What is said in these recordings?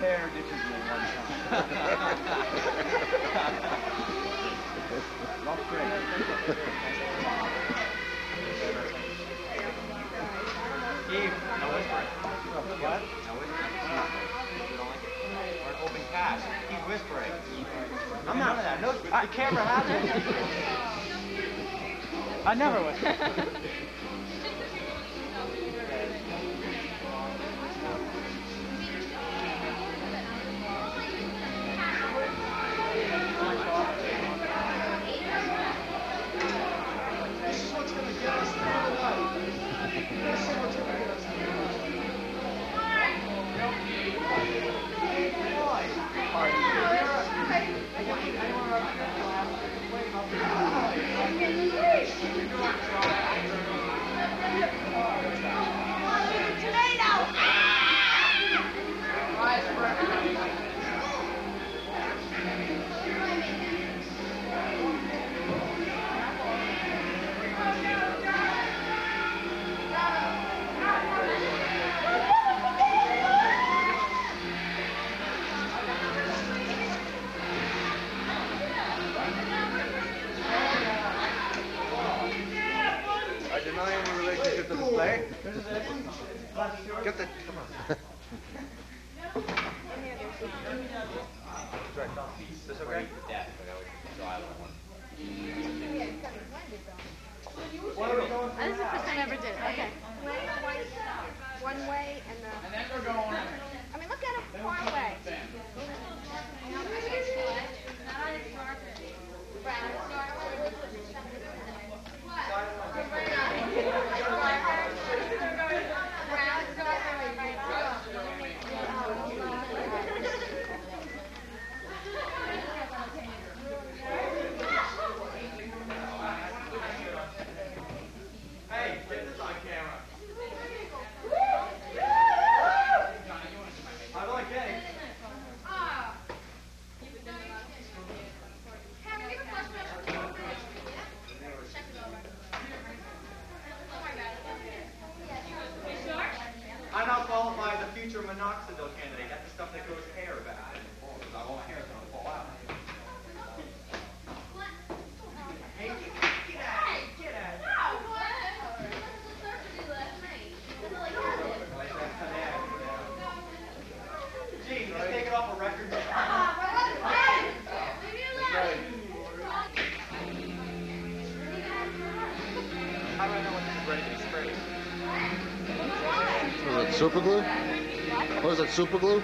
pair ditches me one time. Not great. Steve, no whispering. What? No whispering. You don't like it? We're an open cast. Keep whispering. I'm not. No, the camera has it. I never whisper. Super glue? What is it, super glue?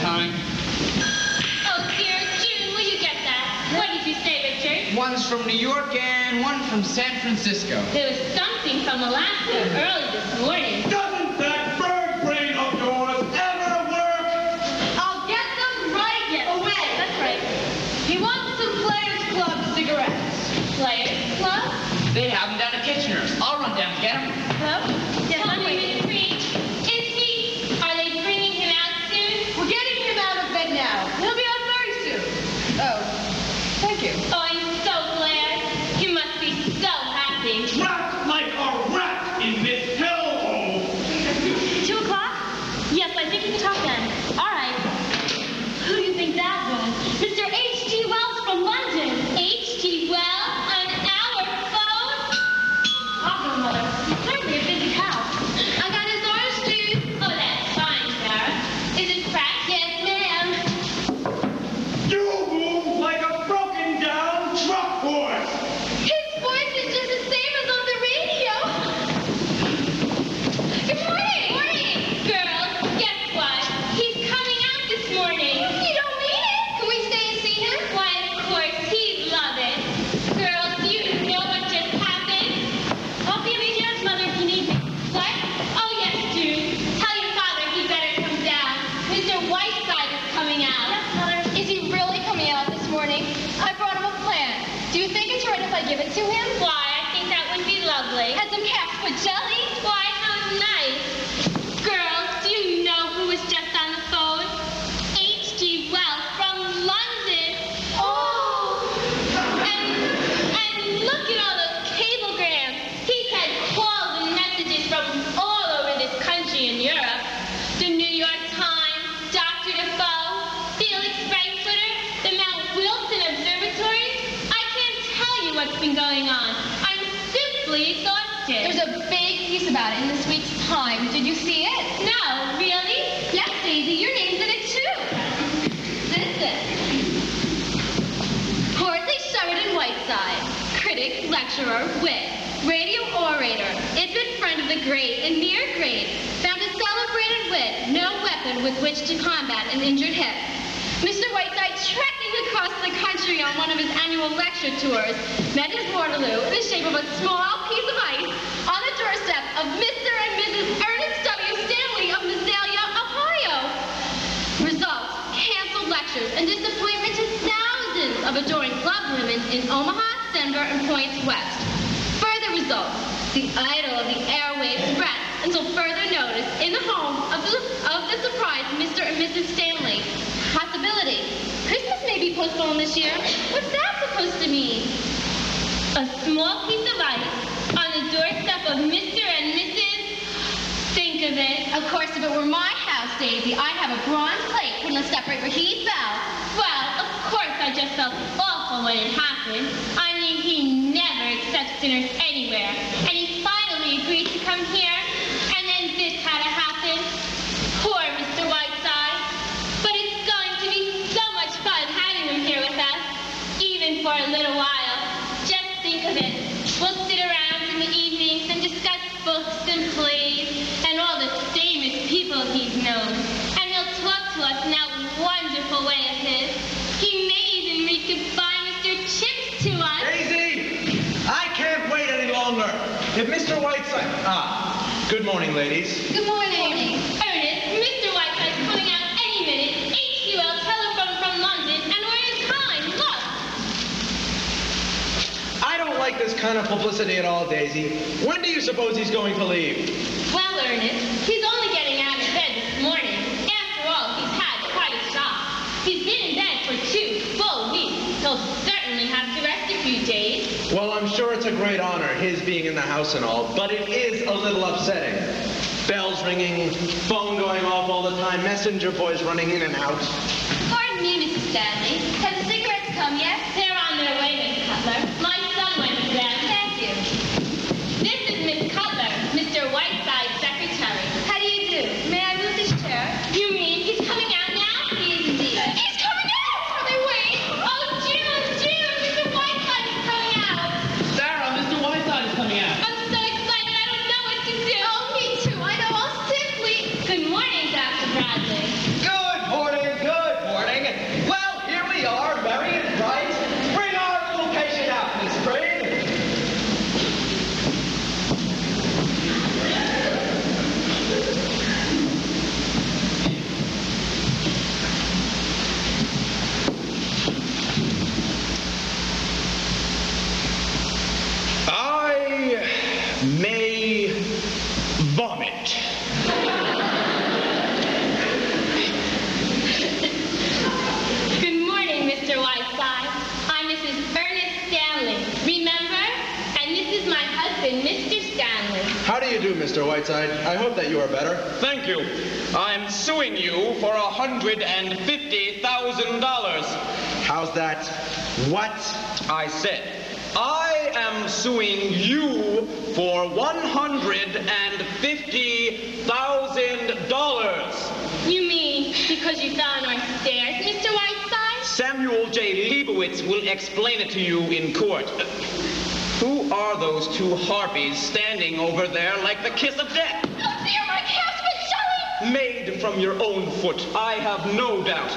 Time. Oh dear, June, will you get that? What did you say, Richard? One's from New York and one from San Francisco. There was something from Alaska early this morning. Doesn't that bird brain of yours ever work? I'll get them right Yes. away. That's right. He wants some Players Club cigarettes. Players Club? They have them down at Kitchener's. I'll run down and get them. Club? To combat an injured hip. Mr. Whiteside trekking across the country on one of his annual lecture tours met his Waterloo in the shape of a small piece of ice on the doorstep of Mr. and Mrs. Ernest W. Stanley of Mesalia, Ohio. Results, canceled lectures and disappointment to thousands of adoring club women in Omaha, Denver, and Points West. Further results, the idol of the airwaves rests until further notice in the home of the, of the surprised Mr. and Mrs. Stanley. Possibility. Christmas may be postponed this year. What's that supposed to mean? A small piece of ice on the doorstep of Mr. and Mrs. Think of it. Of course, if it were my house, Daisy, I'd have a bronze plate on the where he fell. Well, of course I just felt awful when it happened. I mean, he never accepts dinners anywhere. And he finally agreed to come here, for a little while. Just think of it. We'll sit around in the evenings and discuss books and plays and all the famous people he's known. And he'll talk to us in that wonderful way of his. He may even read Goodbye, Mr. Chips to us. Daisy! I can't wait any longer. If Mr. Whiteside... Ah, good morning, ladies. Good morning. Like this kind of publicity at all, Daisy. When do you suppose he's going to leave? Well, Ernest, he's only getting out of bed this morning. After all, he's had quite a shock. He's been in bed for two full weeks. He'll certainly have to rest a few days. Well, I'm sure it's a great honor, his being in the house and all, but it is a little upsetting. Bells ringing, phone going off all the time, messenger boys running in and out. Pardon me, Mrs. Stanley. Mr. I hope that you are better. Thank you. I'm suing you for a hundred and fifty thousand dollars. How's that? What? I said, I am suing you for one hundred and fifty thousand dollars. You mean because you fell on our stairs, Mr. Whiteside? Samuel J. Leibowitz will explain it to you in court. Who are those two harpies standing over there like the kiss of death? Dear, been showing! Made from your own foot, I have no doubt.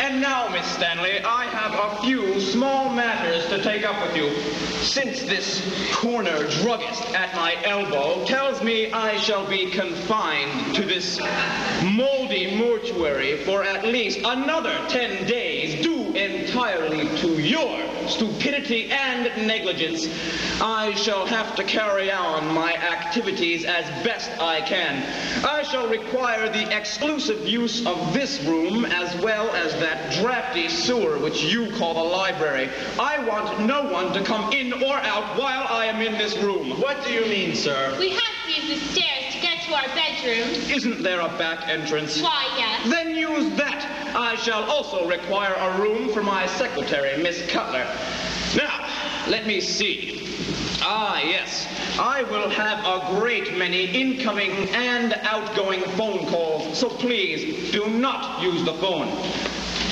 And now, Miss Stanley, I have a few small matters to take up with you. Since this corner druggist at my elbow tells me I shall be confined to this moldy mortuary for at least another ten days, due entirely to your stupidity and negligence, I shall have to carry on my activities as best I can. I shall require the exclusive use of this room as well as that drafty sewer which you call the library. I want no one to come in or out while I am in this room. What do you mean, sir? We have to use the stairs to get to our bedrooms. Isn't there a back entrance? Why, yes. Then use that. I shall also require a room for my secretary, Miss Cutler. Now, let me see. Ah, yes. I will have a great many incoming and outgoing phone calls, so please do not use the phone.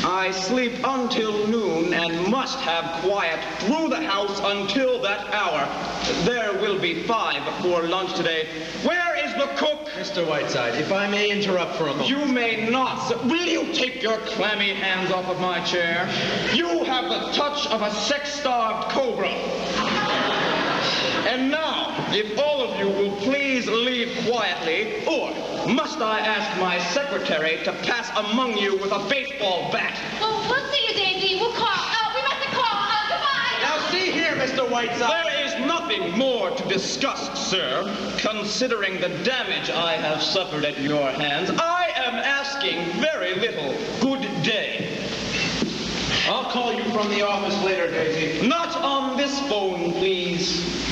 I sleep until noon and must have quiet through the house until that hour. There will be five before lunch today. Where is the cook? Mr. Whiteside, if I may interrupt for a moment. You may not. sir. Will you take your clammy hands off of my chair? You have the touch of a sex-starved cobra. And now, if all of you will please leave quietly, or must I ask my secretary to pass among you with a baseball bat? Well, we'll see you, Daisy. We'll call. Uh, we must call. Uh, goodbye. Now see here, Mr. Whiteside. There is nothing more to discuss, sir. Considering the damage I have suffered at your hands, I am asking very little. Good day. I'll call you from the office later, Daisy. Not on this phone, please.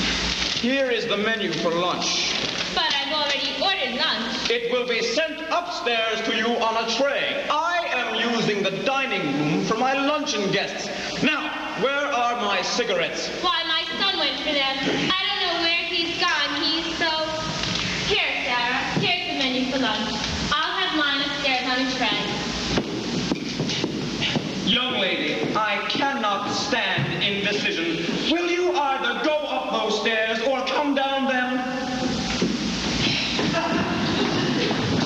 Here is the menu for lunch. But I've already ordered lunch. It will be sent upstairs to you on a tray. I am using the dining room for my luncheon guests. Now, where are my cigarettes? Why, my son went for them. I don't know where he's gone. He's so... Here, Sarah. Here's the menu for lunch. I'll have mine upstairs on a tray. Young lady, I cannot stand indecision. Will you either go up those stairs or come down them?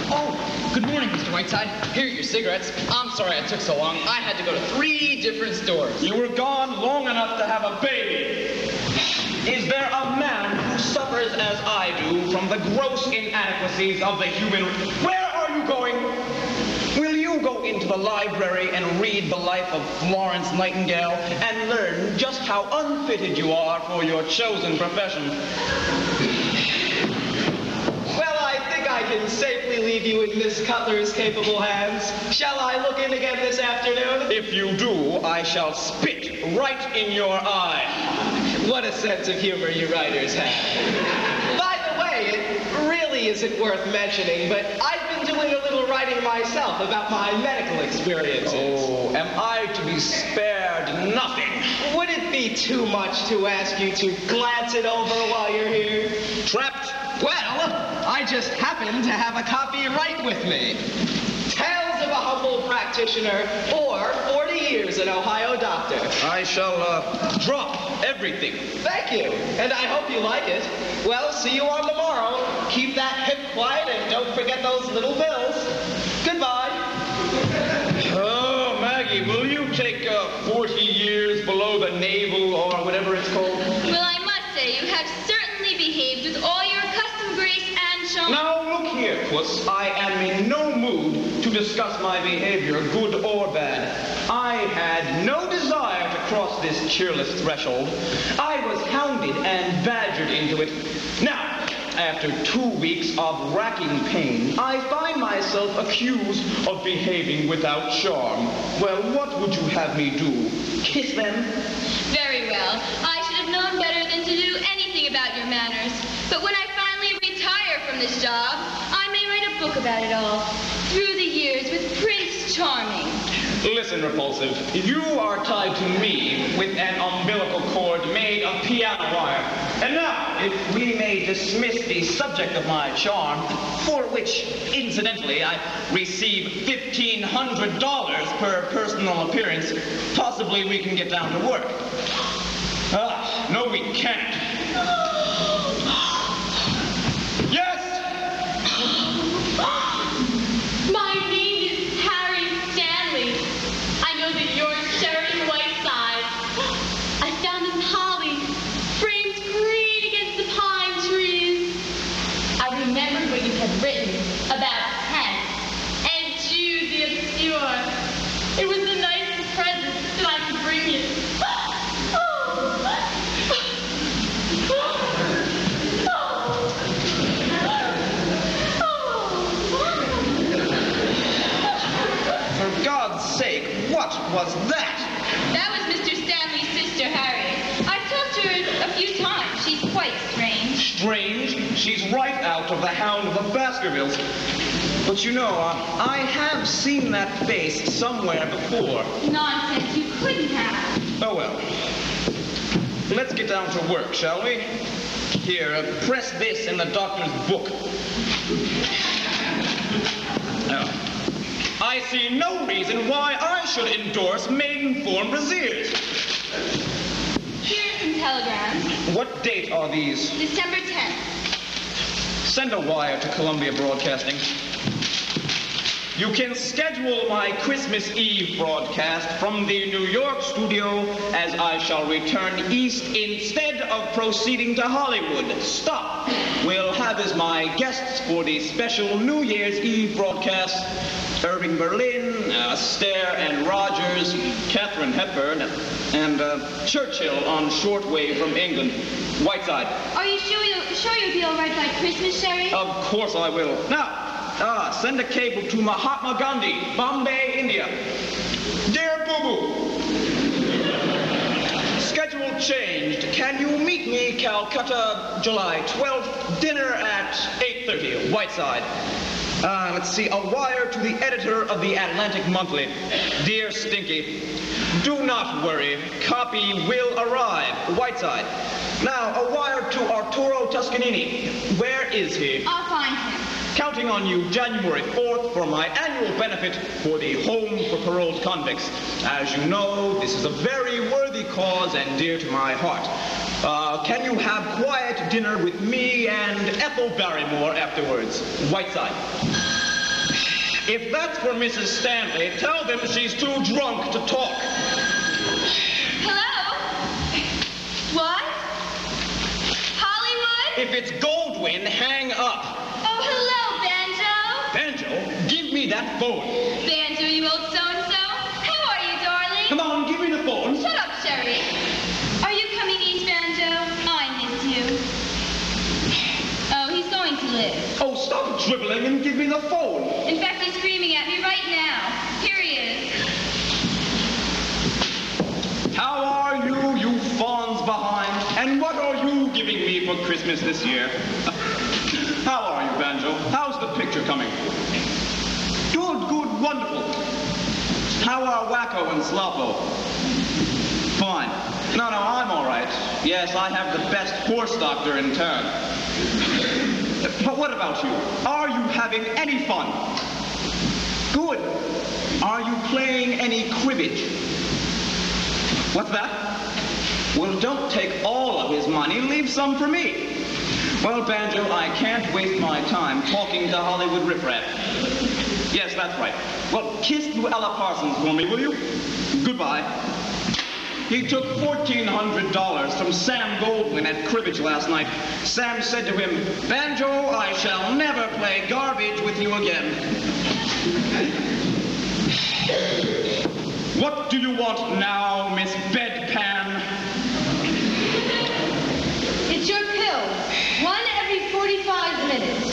Oh, good morning, Mr. Whiteside. Here are your cigarettes. I'm sorry I took so long. I had to go to three different stores. You were gone long enough to have a baby. Is there a man who suffers as I do from the gross inadequacies of the human... Where are you going? Will you go into the library and read the life of Florence Nightingale and learn just how unfitted you are for your chosen profession? Can safely leave you in Miss Cutler's capable hands. Shall I look in again this afternoon? If you do, I shall spit right in your eye. What a sense of humor you writers have. By the way, it really isn't worth mentioning, but I've been doing a little writing myself about my medical experiences. Oh, am I to be spared nothing? Would it be too much to ask you to glance it over while you're here? Trapped? Well, I just happen to have a copy right with me. Tales of a Humble Practitioner, or 40 Years an Ohio Doctor. I shall uh, drop everything. Thank you, and I hope you like it. Well, see you on the morrow. Keep that hip quiet and don't forget those little bills. Goodbye. Oh, Maggie, will you take uh, 40 navel or whatever it's called? Well, I must say, you have certainly behaved with all your accustomed grace and shown... Now, look here, Puss. I am in no mood to discuss my behavior, good or bad. I had no desire to cross this cheerless threshold. I was hounded and badgered into it. Now, after two weeks of racking pain, I find myself accused of behaving without charm. Well, what would you have me do? Kiss them? Very well. I should have known better than to do anything about your manners. But when I finally retire from this job, I may write a book about it all. Through the years with Prince Charming. Listen, Repulsive, you are tied to me with an umbilical cord made of piano wire. And now, if we may dismiss the subject of my charm, for which, incidentally, I receive $1,500 per personal appearance, possibly we can get down to work. Ah, no, we can't. But you know, uh, I have seen that face somewhere before. Nonsense, you couldn't have. Oh well. Let's get down to work, shall we? Here, uh, press this in the doctor's book. Now, I see no reason why I should endorse Maidenform brassieres. Here are some telegrams. What date are these? December 10th. Send a wire to Columbia Broadcasting. You can schedule my Christmas Eve broadcast from the New York studio as I shall return east instead of proceeding to Hollywood. Stop. We'll have as my guests for the special New Year's Eve broadcast Irving Berlin, Astaire and Rogers, Katharine Hepburn, and uh, Churchill on shortwave from England. Whiteside. Are you sure you'll, sure you'll be all right by Christmas, Sherry? Of course I will. Now, ah, send a cable to Mahatma Gandhi, Bombay, India. Dear Boo Boo, schedule changed. Can you meet me, Calcutta, July 12th, dinner at 8.30, Whiteside. Uh, let's see, a wire to the editor of the Atlantic Monthly. Dear Stinky, do not worry, copy will arrive, Whiteside. Now, a wire to Arturo Toscanini. Where is he? I'll find him. Counting on you January 4th for my annual benefit for the Home for Paroled Convicts. As you know, this is a very worthy cause and dear to my heart. Uh, can you have quiet dinner with me and Ethel Barrymore afterwards? Whiteside. If that's for Mrs. Stanley, tell them she's too drunk to talk. Hello? What? Hollywood? If it's Goldwyn, hang up. Oh, hello, Banjo. Banjo, give me that phone. Banjo, you old so-and-so. Dribbling and give me the phone. In fact, he's screaming at me right now. Here he is. How are you, you fawns behind? And what are you giving me for Christmas this year? How are you, Banjo? How's the picture coming? Good, good, wonderful. How are Wacko and Sloppo? Fine. No, no, I'm all right. Yes, I have the best horse doctor in town. But what about you? Are you having any fun? Good. Are you playing any cribbage? What's that? Well, don't take all of his money. Leave some for me. Well, Banjo, I can't waste my time talking to Hollywood riffraff. Yes, that's right. Well, kiss Louella Parsons for me, will you? Goodbye. He took $1,400 from Sam Goldwyn at cribbage last night. Sam said to him, Banjo, I shall never play garbage with you again. What do you want now, Miss Bedpan? It's your pills. One every 45 minutes.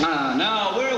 Ah, now, where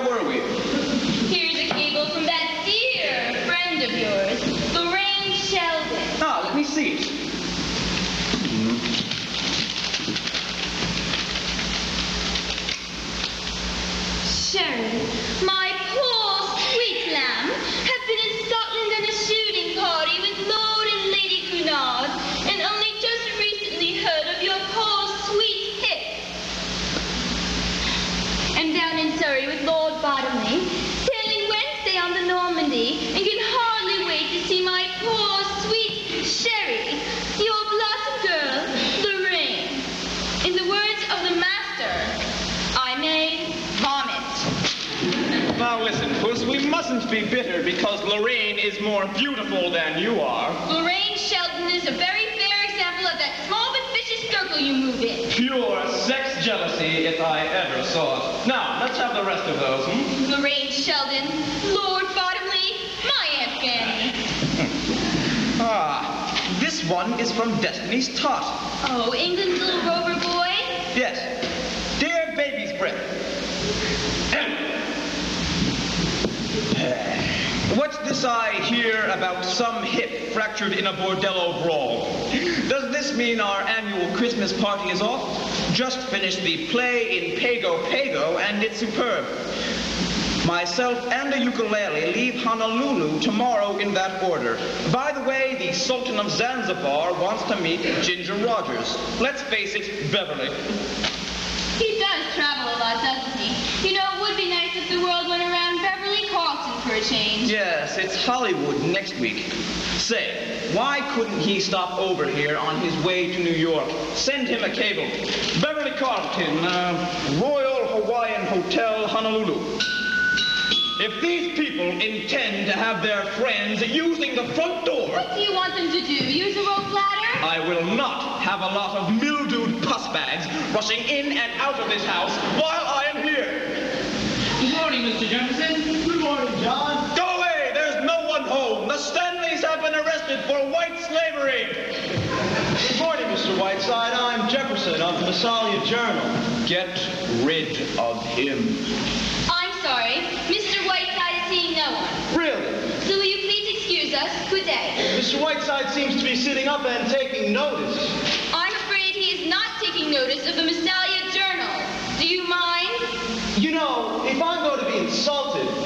be bitter because Lorraine is more beautiful than you are. Lorraine Sheldon is a very fair example of that small but vicious circle you move in. Pure sex jealousy if I ever saw it. Now, let's have the rest of those, hmm? Lorraine Sheldon, Lord Bottomley, my Aunt Fanny. Ah, this one is from Destiny's Tot. Oh, England's little rover boy. Yes. Dear Baby's Breath. What's this I hear about some hip fractured in a bordello brawl? Does this mean our annual Christmas party is off? Just finished the play in Pago Pago and it's superb. Myself and a ukulele leave Honolulu tomorrow in that order. By the way, the Sultan of Zanzibar wants to meet Ginger Rogers. Let's face it, Beverly. He does travel a lot, doesn't he? You know, it would be nice if the world went around a change. Yes, it's Hollywood next week. Say, why couldn't he stop over here on his way to New York? Send him a cable. Beverly Carlton, uh, Royal Hawaiian Hotel, Honolulu. If these people intend to have their friends using the front door, What do you want them to do? Use a rope ladder? I will not have a lot of mildewed pus bags rushing in and out of this house while I am here. Good morning, Mr. Jefferson. Good morning, John. Go away! There's no one home. The Stanleys have been arrested for white slavery. Good morning, Mr. Whiteside. I'm Jefferson of the Mesalia Journal. Get rid of him. I'm sorry. Mr. Whiteside is seeing no one. Really? So will you please excuse us? Good day. Mr. Whiteside seems to be sitting up and taking notice. I'm afraid he is not taking notice of the Mesalia Journal. Do you mind? You know, if I'm going to be insulted, I'd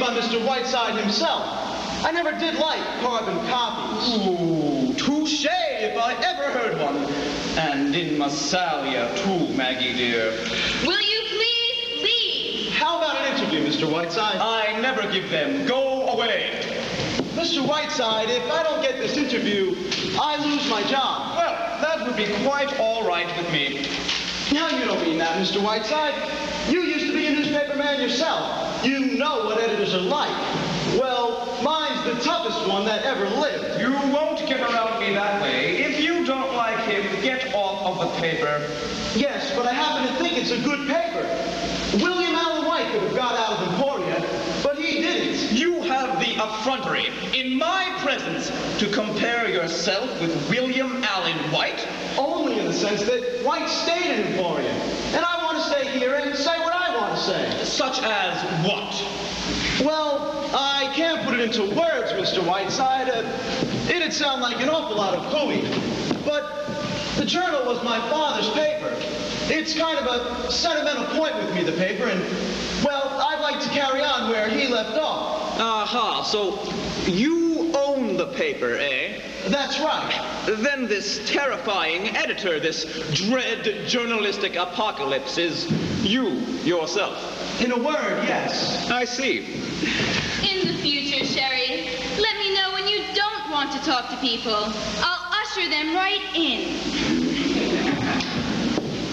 like it to be by Mr. Whiteside himself. I never did like carbon copies. Ooh, touche if I ever heard one. And in Mesalia too, Maggie dear. Will you please leave? How about an interview, Mr. Whiteside? I never give them. Go away. Mr. Whiteside, if I don't get this interview, I lose my job. Well, that would be quite all right with me. Now you don't mean that, Mr. Whiteside. You used to be a newspaper man yourself. You know what editors are like. Well, mine's the toughest one that ever lived. You won't get around me that way. If you don't like him, get off of the paper. Yes, but I happen to think it's a good paper. William Allen White could have got out of Emporia, but he didn't. You have the effrontery, in my presence, to compare yourself with William Allen White? Only in the sense that White stayed in Emporia. And I want to stay here and say what I say. Such as what? Well, I can't put it into words, Mr. Whiteside. Uh, it'd sound like an awful lot of hooey. But the journal was my father's paper. It's kind of a sentimental point with me, the paper, and, well, I'd like to carry on where he left off. Aha, so you own the paper, eh? That's right. Then this terrifying editor, this dread journalistic apocalypse is you yourself. In a word, yes. I see. In the future, Sherry, let me know when you don't want to talk to people. I'll usher them right in.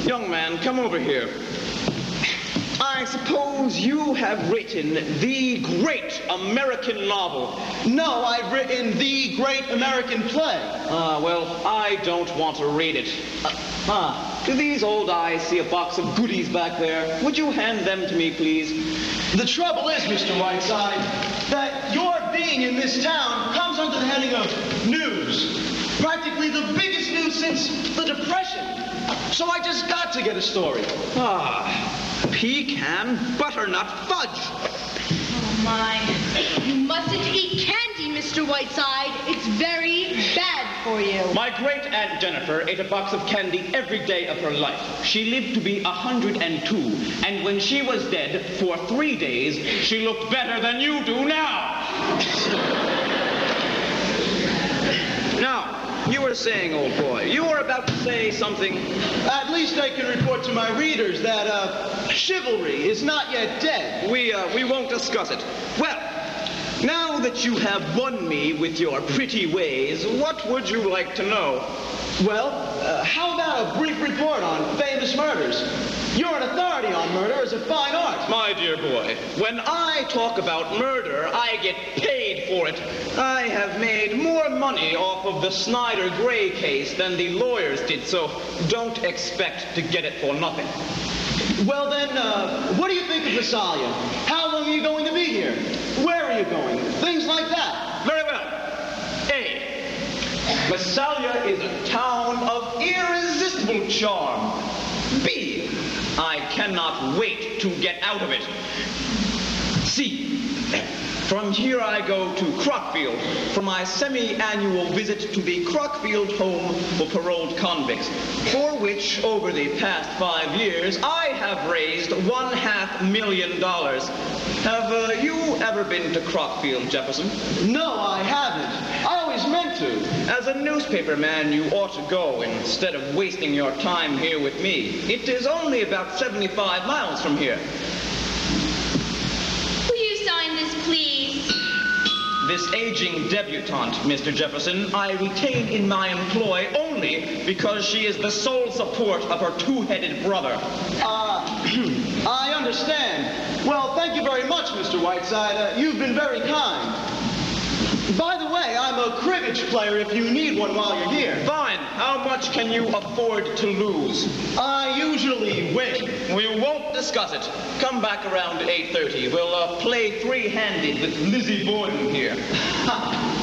Young man, come over here. I suppose you have written the great American novel. No, I've written the great American play. Ah, well, I don't want to read it. Uh, ah, do these old eyes see a box of goodies back there? Would you hand them to me, please? The trouble is, Mr. Whiteside, that your being in this town comes under the heading of news. Practically the biggest news since the Depression. So I just got to get a story. Ah, pecan butternut fudge. Oh, my. You mustn't eat candy, Mr. Whiteside. It's very bad for you? My great Aunt Jennifer ate a box of candy every day of her life. She lived to be 102, and when she was dead for three days, she looked better than you do now. now, you were saying, old boy, you were about to say something. At least I can report to my readers that uh, chivalry is not yet dead. We, uh, we won't discuss it. Well, now that you have won me with your pretty ways, what would you like to know? Well, uh, how about a brief report on famous murders? You're an authority on murder as a fine art. My dear boy, when I talk about murder, I get paid for it. I have made more money off of the Snyder Gray case than the lawyers did, so don't expect to get it for nothing. Well then, uh, what do you think of Mesalia? How long are you going to be here? Where are you going? Things like that. Very well. A. Mesalia is a town of irresistible charm. B. I cannot wait to get out of it. C. From here I go to Crockfield for my semi-annual visit to the Crockfield Home for Paroled Convicts, for which, over the past five years, I have raised one half million dollars. Have uh, you ever been to Crockfield, Jefferson? No, I haven't. I always meant to. As a newspaper man, you ought to go instead of wasting your time here with me. It is only about 75 miles from here. Will you sign this, please? This aging debutante, Mr. Jefferson, I retain in my employ only because she is the sole support of her two-headed brother. Uh, I understand. Well, thank you very much, Mr. Whiteside. Uh, you've been very kind. By the way, I'm a cribbage player if you need one while you're here. Fine. How much can you afford to lose? I usually win. We won't discuss it. Come back around 8.30. We'll uh, play three-handed with Lizzie Borden here.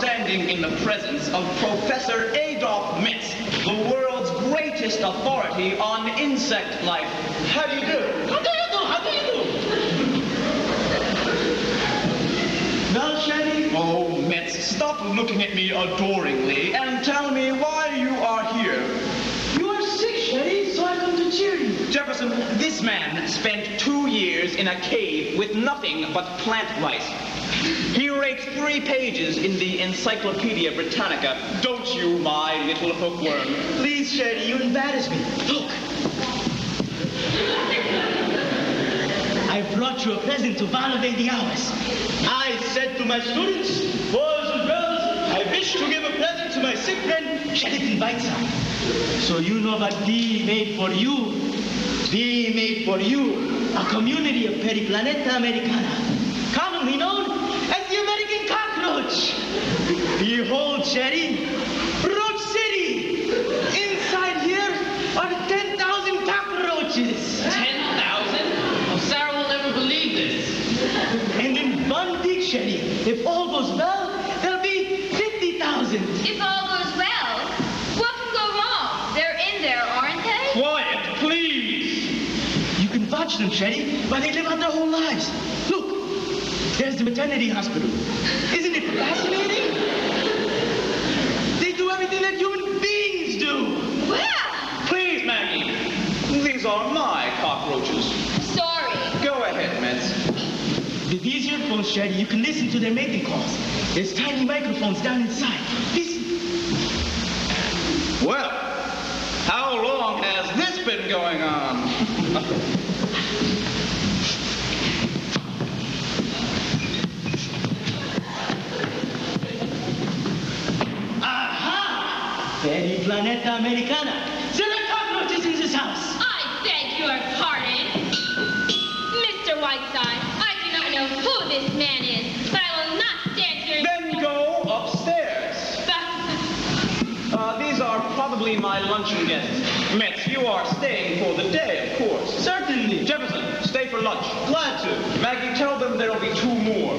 standing in the presence of Professor Adolf Metz, the world's greatest authority on insect life. How do you do? How do you do? How do you do? Well, Shady? Oh, Metz, stop looking at me adoringly and tell me why you are here. You are sick, Sherry, so I come to cheer you. Jefferson, this man spent two years in a cave with nothing but plant lice. He rates three pages in the Encyclopedia Britannica. Don't you, my little hookworm? Please, Sherry, you embarrass me. Look. I brought you a present to validate the hours. I said to my students, boys and girls, I wish to give a present to my sick friend, Sheridan Whiteside. So you know what D made for you. D made for you a community of Periplaneta Americana, commonly known cockroach. Behold, Sherry, Roach City. Inside here are 10,000 cockroaches. 10,000? Oh, Sarah will never believe this. And in one dictionary, if all goes well, there'll be 50,000. If all goes well, what can go wrong? They're in there, aren't they? Quiet, please. You can watch them, Sherry, while they live out their whole lives. Look, there's the maternity hospital. Isn't it fascinating? They do everything that human beings do. Well, Please, Maggie. These are my cockroaches. sorry. Go ahead, Metz. With these earphones, Sherry, you can listen to their mating calls. There's tiny microphones down inside. Listen. Well, how long has this been going on? Aha! Periplaneta Americana. There are cockroaches in this house. I beg your pardon. Mr. Whiteside, I do not know who this man is, but I will not stand here. then go upstairs. Uh, these are probably my luncheon guests. Metz, you are staying for the day, of course. Certainly. Jefferson, stay for lunch. Glad to. Maggie, tell them there'll be two more.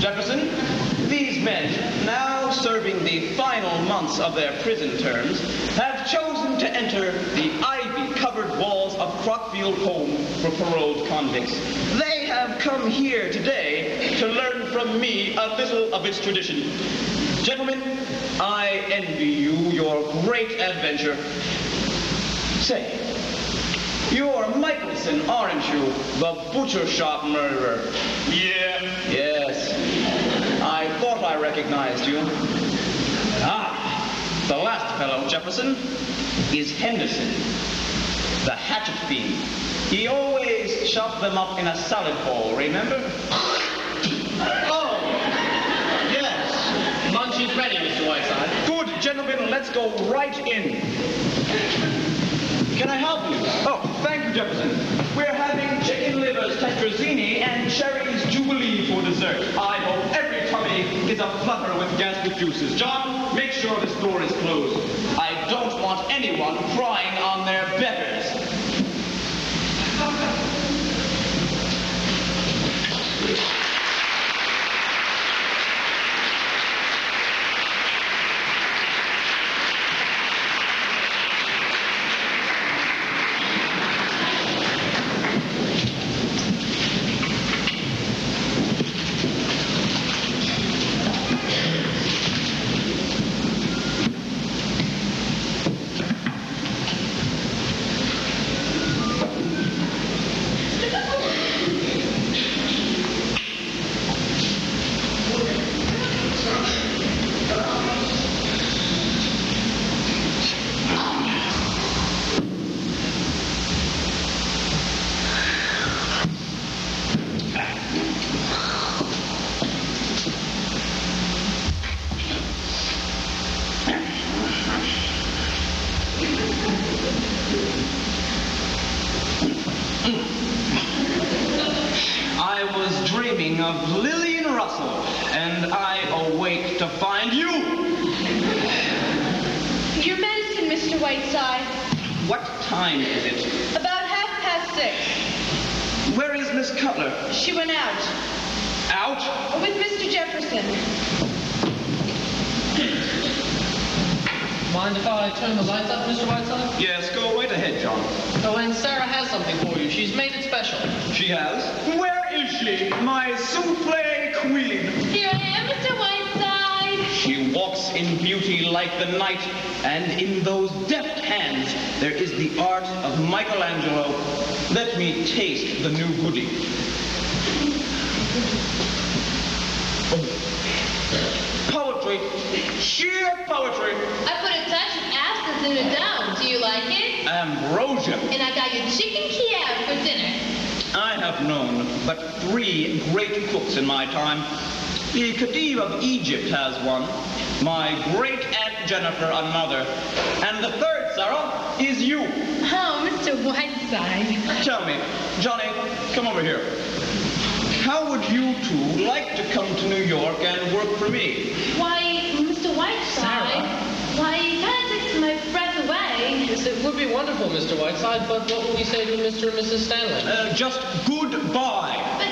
Jefferson, these men, now serving the final months of their prison terms, have chosen to enter the ivy-covered walls of Crockfield Home for paroled convicts. They have come here today to learn from me a little of its tradition. Gentlemen, I envy you your great adventure. Say, you're Michelson, aren't you? The butcher shop murderer. Yeah. Yes. Recognized you. Ah, the last fellow, Jefferson, is Henderson, the hatchet fiend. He always shoved them up in a salad bowl, remember? Oh, yes. Lunch is ready, Mr. Whiteside. Good, gentlemen, let's go right in. Can I help you? Oh, thank you, Jefferson. We're having chicken livers, tetrazzini, and cherries jubilee for dessert. I hope every tummy is aflutter with gastric juices. John, make sure this door is closed. I don't want anyone crying on their betters. One, my great Aunt Jennifer another, and the third, Sarah, is you. Oh, Mr. Whiteside. Tell me, Johnny, come over here. How would you two like to come to New York and work for me? Why, Mr. Whiteside. Sarah. Why, you kind of takes my breath away. Yes, it would be wonderful, Mr. Whiteside, but what will we say to Mr. and Mrs. Stanley? Uh, just goodbye. But,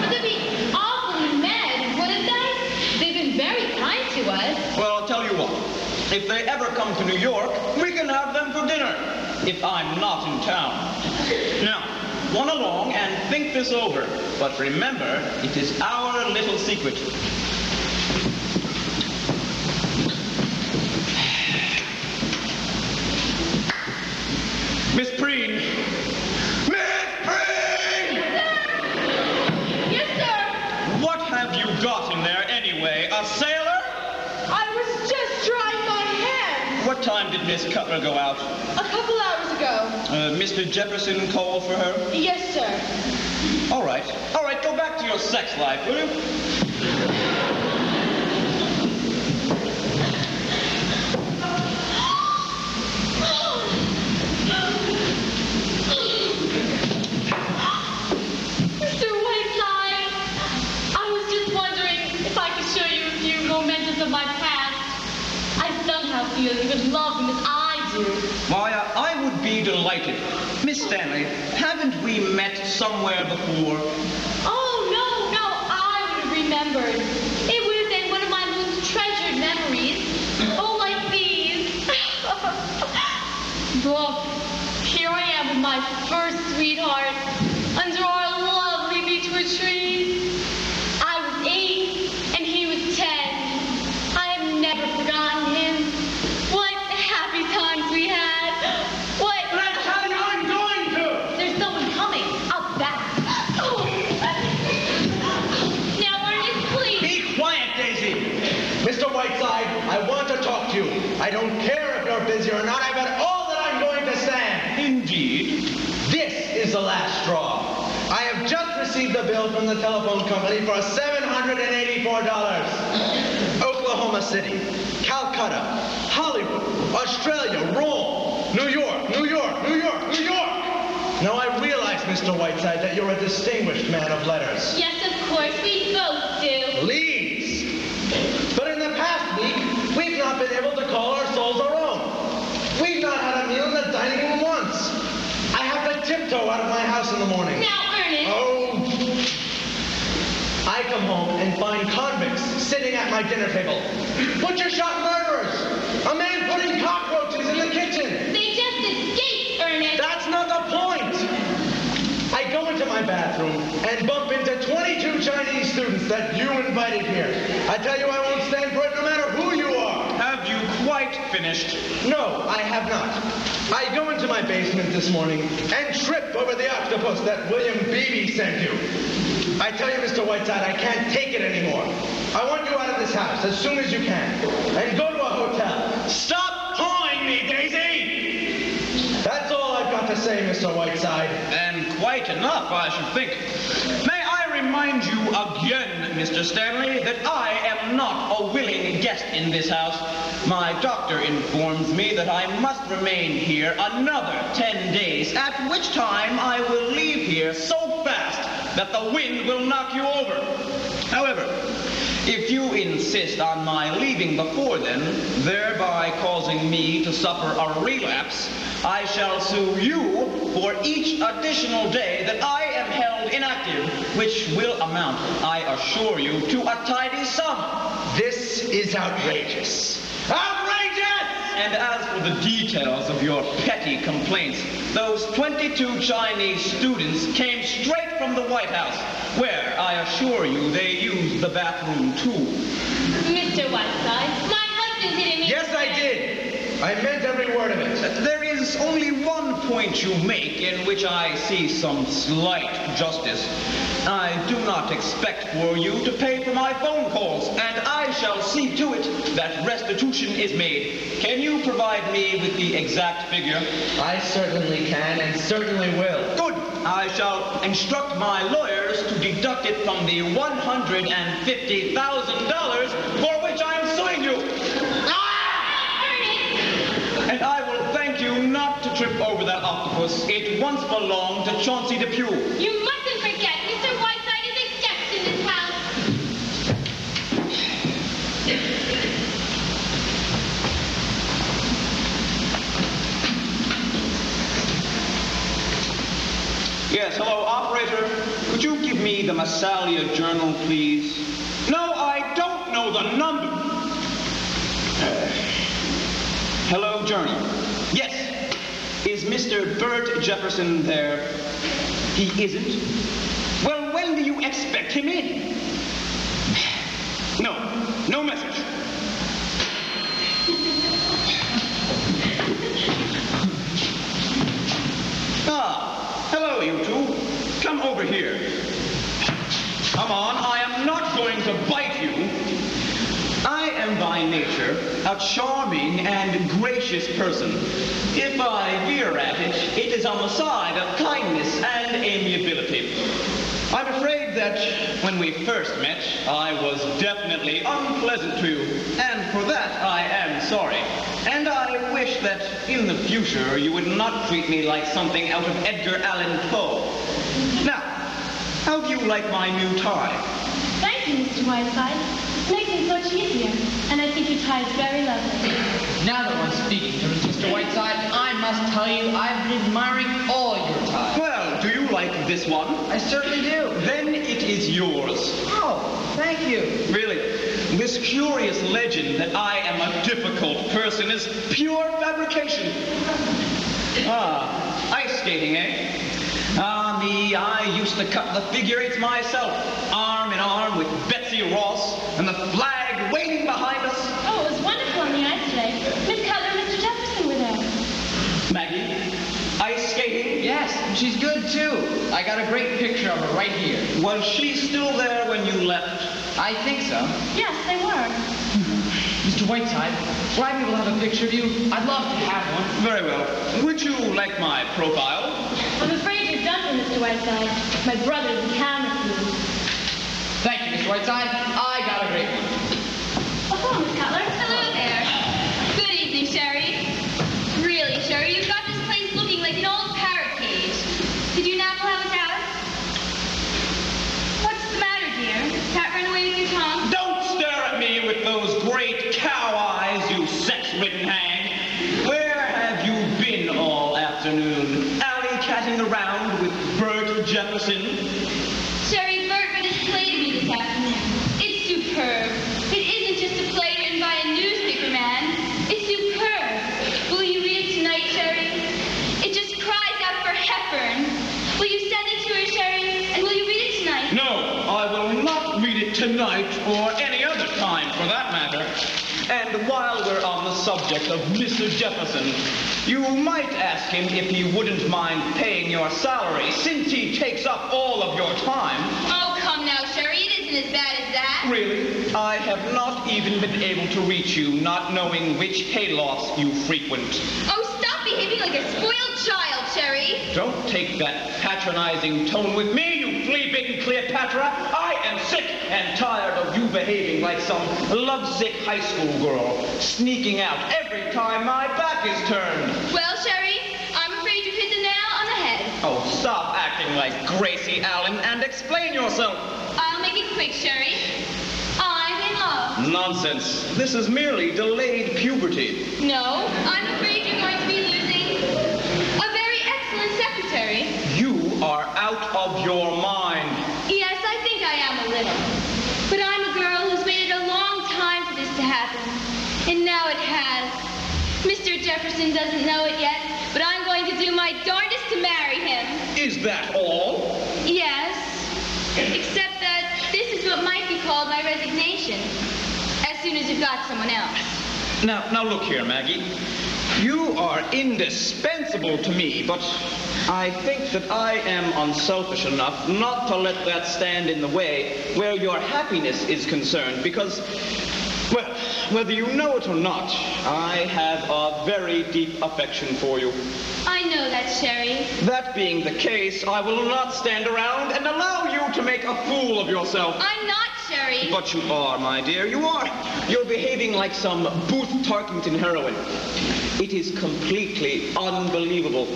but they'd be awfully mad, wouldn't they? They've been very kind to us. Well, I'll tell you what. If they ever come to New York, we can have them for dinner. If I'm not in town. Now, run along and think this over. But remember, it is our little secret. Miss Cutler go out? a couple hours ago. Uh, Mr. Jefferson called for her? Yes, sir. All right. All right, go back to your sex life, will you? Feel you would love them as I do. Why, uh, I would be delighted. Miss Stanley, haven't we met somewhere before? Oh, no, no, I would have remembered. It would have been one of my most treasured memories. Oh, like these. Look, here I am with my first sweetheart Calcutta, Hollywood, Australia, Rome, New York, New York, New York, New York. Now I realize, Mr. Whiteside, that you're a distinguished man of letters. Yes, of course, we both do. Please. But in the past week, we've not been able to call our souls our own. We've not had a meal in the dining room once. I have to tiptoe out of my house in the morning. Now, Ernest. Oh. I come home and find convicts sitting at my dinner table. Butcher shot murderers. And bump into 22 Chinese students that you invited here. I tell you I won't stand for it no matter who you are. Have you quite finished? No, I have not. I go into my basement this morning and trip over the octopus that William Beebe sent you. I tell you, Mr. Whiteside, I can't take it anymore. I want you out of this house as soon as you can. And go to a hotel. Stop pawing me! That's all I've got to say, Mr. Whiteside. And quite enough, I should think. May I remind you again, Mr. Stanley, that I am not a willing guest in this house. My doctor informs me that I must remain here another ten days, at which time I will leave here so fast that the wind will knock you over. However, if you insist on my leaving before then, thereby causing me to suffer a relapse, I shall sue you for each additional day that I am held inactive, which will amount, I assure you, to a tidy sum. This is outrageous. Outrageous! And as for the details of your petty complaints, those 22 Chinese students came straight from the White House, where I assure you they used the bathroom too. Mr. Whiteside, my husband didn't mean Yes, I did. I meant every word of it. Is only one point you make in which I see some slight justice. I do not expect for you to pay for my phone calls, and I shall see to it that restitution is made. Can you provide me with the exact figure? I certainly can and certainly will. Good. I shall instruct my lawyers to deduct it from the $150,000 for Once belonged to Chauncey Depew. you mustn't forget Mr. Whiteside is a guest in this house. Yes, hello, operator. Could you give me the Mesalia Journal, please? No, I don't know the number. Uh, hello, Journal. Is Mr. Bert Jefferson there? He isn't? Well, when do you expect him in? No, no message. Ah, hello, you two. Come over here. Come on, I am not going to bite you. By nature a charming and gracious person. If I veer at it, it is on the side of kindness and amiability. I'm afraid that when we first met, I was definitely unpleasant to you, and for that I am sorry. And I wish that in the future you would not treat me like something out of Edgar Allan Poe. Now, how do you like my new tie? Thank you, Mr. Whiteside. It makes things much easier, and I think your tie is very lovely. Now that I'm speaking to Mr. Whiteside, I must tell you I've been admiring all your ties. Well, do you like this one? I certainly do. Then it is yours. Oh, thank you. Really. This curious legend that I am a difficult person is pure fabrication. Ah, ice skating, eh? Ah, me, I used to cut the figure eights myself, arm in arm with Betsy Ross, and the flag waving behind us. Oh, it was wonderful on the ice today. Miss Cutler and Mr. Jefferson were there. Maggie, ice skating? Yes, she's good too. I got a great picture of her right here. Was she still there when you left? I think so. Yes, they were. Mr. Whiteside, will I be able to have a picture of you? I'd love to have one. Very well. Would you like my profile? I'm afraid you're done for, Mr. Whiteside. My brother's a camera crew. You, Mr. Whiteside. I got a great one. Oh, hello, Miss Cutler. Hello there. Good evening, Sherry. Really, Sherry, you've got this place looking like an old parrot cage. Did you nap while I was out? What's the matter, dear? Cat run away with your tongue? Don't stare at me with those great cow eyes, you sex-ridden hag. Where have you been all afternoon? Alley-catting around with Bert Jefferson? Sherry, Bert read his play to me this afternoon. It's superb. It isn't just a play written by a newspaper man. It's superb. Will you read it tonight, Sherry? It just cries out for Hepburn. Will you send it to her, Sherry? And will you read it tonight? No, I will not read it tonight or any other time for that matter. And while we're on the subject of Mr. Jefferson, you might ask him if he wouldn't mind paying your salary since he takes up all of your time. Oh, come now, Sherry. It isn't as bad as that. Really? I have not even been able to reach you, not knowing which haylofts you frequent. Oh, stop behaving like a spoiled child, Sherry. Don't take that patronizing tone with me, you flea-bitten Cleopatra. Sick and tired of you behaving like some lovesick high school girl, sneaking out every time my back is turned. Well, Sherry, I'm afraid you hit the nail on the head. Oh, stop acting like Gracie Allen and explain yourself. I'll make it quick, Sherry. I'm in love. Nonsense. This is merely delayed puberty. No, I'm afraid you're going to be losing a very excellent secretary. You are out of your mind. Mr. Jefferson doesn't know it yet, but I'm going to do my darndest to marry him. Is that all? Yes. Except that this is what might be called my resignation. As soon as you've got someone else. Now, now look here, Maggie. You are indispensable to me, but I think that I am unselfish enough not to let that stand in the way where your happiness is concerned, because, well, whether you know it or not, I have a very deep affection for you. I know that, Sherry. That being the case, I will not stand around and allow you to make a fool of yourself. I'm not, Sherry. But you are, my dear. You are. You're behaving like some Booth Tarkington heroine. It is completely unbelievable.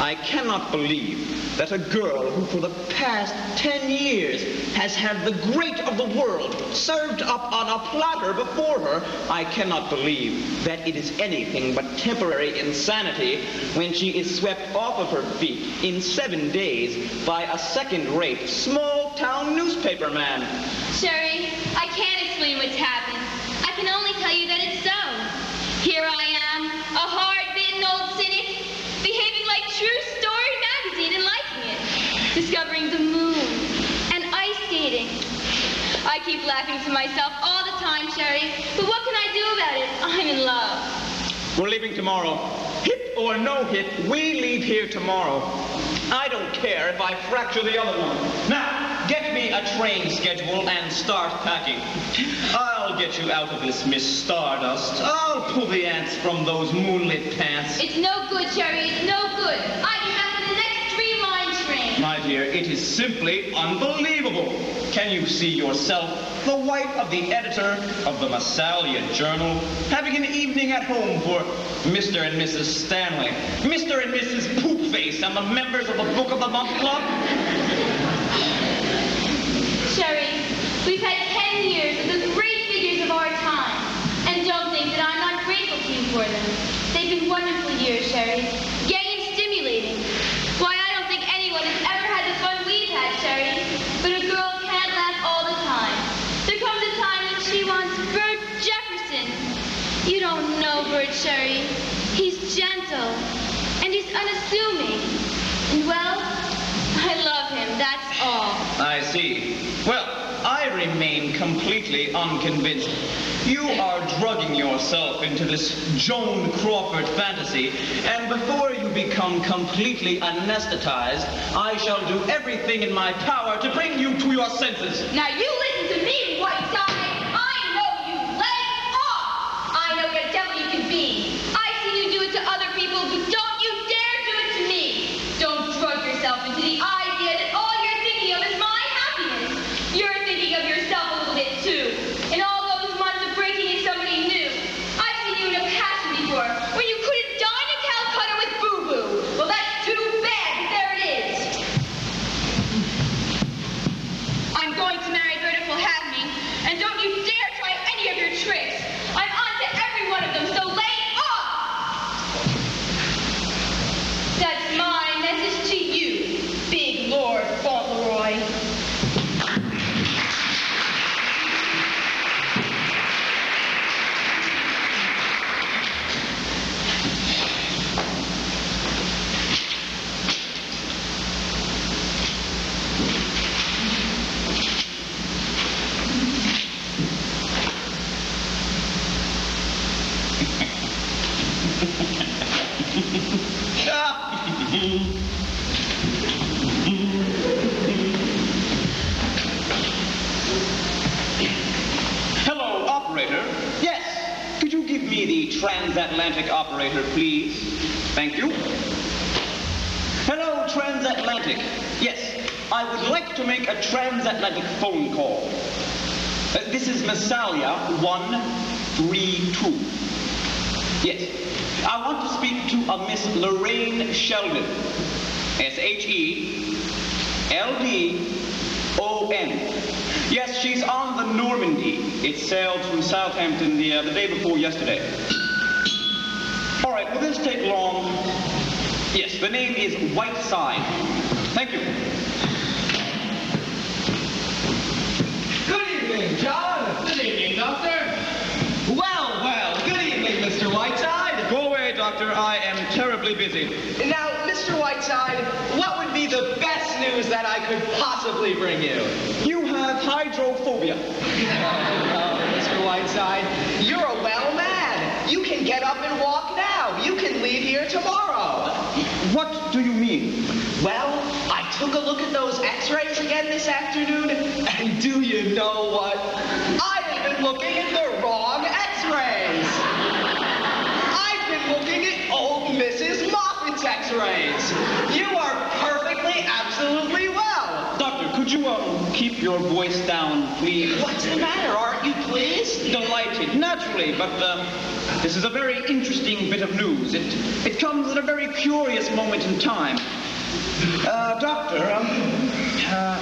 I cannot believe that a girl who for the past ten years has had the great of the world served up on a platter before her, I cannot believe that it is anything but temporary insanity when she is swept off of her feet in seven days by a second-rate small-town newspaper man. Sherry, I can't explain what's happened. I can only tell you that it's so. Here I am, a hard-bitten old cynic, behaving like True Story magazine and liking it. Discovering the moon and ice skating. I keep laughing to myself all the time, Sherry, but what can I do about it? I'm in love. We're leaving tomorrow. Hit or no hit, we leave here tomorrow. I don't care if I fracture the other one. Now, get me a train schedule and start packing. I'll get you out of this, Miss Stardust. I'll pull the ants from those moonlit pants. It's no good, Sherry. It's no good. I'll My dear, it is simply unbelievable. Can you see yourself, the wife of the editor of the Mesalia Journal, having an evening at home for Mr. and Mrs. Stanley, Mr. and Mrs. Poopface, and the members of the Book of the Month Club? Sherry, we've had ten years of the great figures of our time. And don't think that I'm not grateful to you for them. They've been wonderful years, Sherry. Gay and stimulating. Why, I don't think anyone has ever had the fun we've had, Sherry. But a girl can't laugh all the time. There comes a time when she wants Sherry. He's gentle, and he's unassuming. And well, I love him, that's all. I see. Well, I remain completely unconvinced. You are drugging yourself into this Joan Crawford fantasy, and before you become completely anesthetized, I shall do everything in my power to bring you to your senses. Now you listen transatlantic operator, please? Thank you. Hello, transatlantic. Yes, I would like to make a transatlantic phone call. Uh, this is Mesalia 132. Yes. I want to speak to a Miss Lorraine Sheldon. S H E L D O N. Yes, she's on the Normandy. It sailed from Southampton the, uh, the day before yesterday. Right, will this take long? Yes, the name is Whiteside. Thank you. Good evening, John. Good evening, Doctor. Well, well, good evening, Mr. Whiteside. Go away, Doctor. I am terribly busy. Now, Mr. Whiteside, what would be the best news that I could possibly bring you? You have hydrophobia. Oh, oh Mr. Whiteside, you're a. You can get up and walk now. You can leave here tomorrow. What do you mean? Well, I took a look at those x-rays again this afternoon, and do you know what? I have been looking at the wrong x-rays. I've been looking at old Mrs. Moffat's x-rays. You are perfectly, absolutely could you um, keep your voice down, please? What's the matter? Aren't you pleased? Delighted, naturally, but uh, this is a very interesting bit of news. It, it comes at a very curious moment in time. Uh, doctor, um, uh,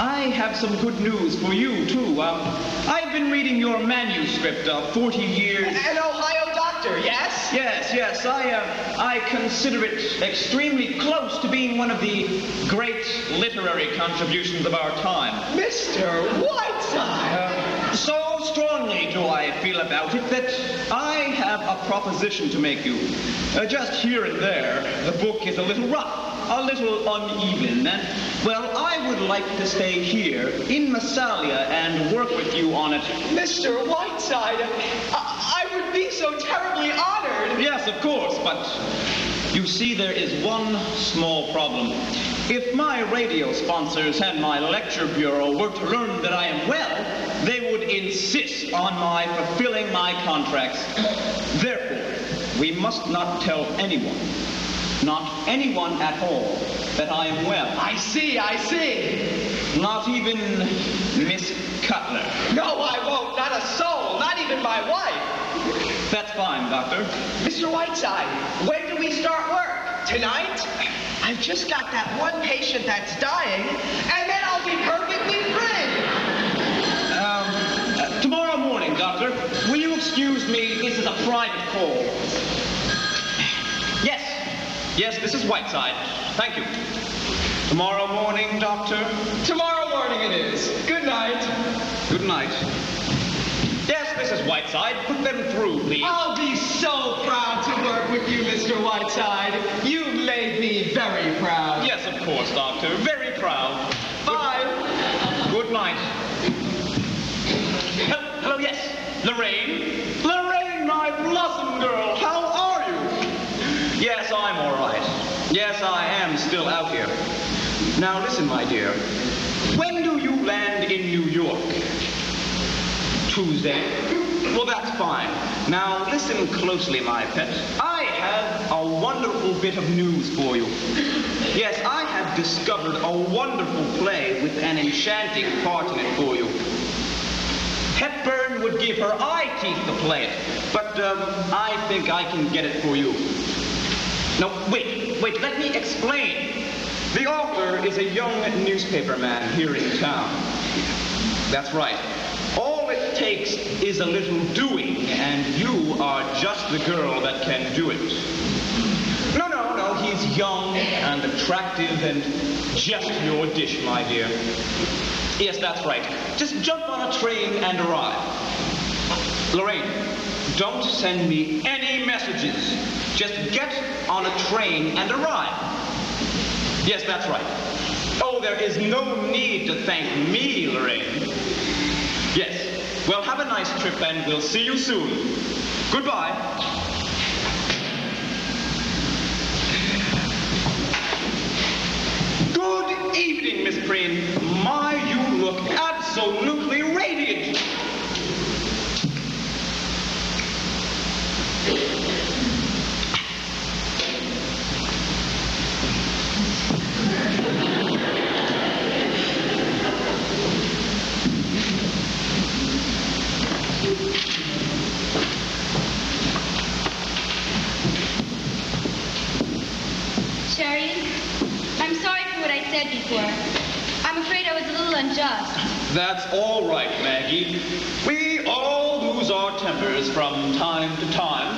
I have some good news for you, too. Um, I've been reading your manuscript of 40 years. An Ohio doctor, yes? Yes, yes, I, uh, I consider it extremely close to being one of the great literary contributions of our time. Mr. Whiteside! So strongly do I feel about it that I have a proposition to make you. Uh, just here and there, the book is a little rough, a little uneven, and, well, I would like to stay here in Mesalia and work with you on it. Mr. Whiteside, I, I would be so terribly honored. Yes, of course, but you see, there is one small problem. If my radio sponsors and my lecture bureau were to learn that I am well, they would insist on my fulfilling my contracts. Therefore, we must not tell anyone, not anyone at all, that I am well. I see, I see. Not even Miss Cutler. No, I won't. Not a soul. Not even my wife. That's fine, Doctor. Mr. Whiteside, when do we start work? Tonight? I've just got that one patient that's dying, and then I'll be perfectly free. Um, uh, tomorrow morning, Doctor. Will you excuse me? This is a private call. Yes. Yes, this is Whiteside. Thank you. Tomorrow morning, Doctor. Tomorrow morning it is. Good night. Good night. Yes, Mrs. Whiteside. Put them through, please. I'll be so proud to work with you, Mr. Whiteside. You've made me very proud. Yes, of course, Doctor. Very proud. Bye. Good night. Hello, hello, yes. Lorraine? Lorraine, my blossom girl, how are you? Yes, I'm all right. Yes, I am still out here. Now listen, my dear. When do you land in New York? Tuesday? Well, that's fine. Now listen closely, my pet. I have a wonderful bit of news for you. Yes, I have discovered a wonderful play with an enchanting part in it for you. Hepburn would give her eye teeth to play it, but um, I think I can get it for you. No, wait, wait, let me explain. The author is a young newspaperman here in town. That's right. All it takes is a little doing, and you are just the girl that can do it. No, no, no, he's young and attractive and just your dish, my dear. Yes, that's right. Just jump on a train and arrive. Lorraine, don't send me any messages. Just get on a train and arrive. Yes, that's right. Oh, there is no need to thank me, Lorraine. Yes. Well, have a nice trip and we'll see you soon. Goodbye. Good evening, Miss Preen. My, you look absolutely radiant. Sherry, I'm sorry for what I said before. I'm afraid I was a little unjust. That's all right, Maggie. We all lose our tempers from time to time.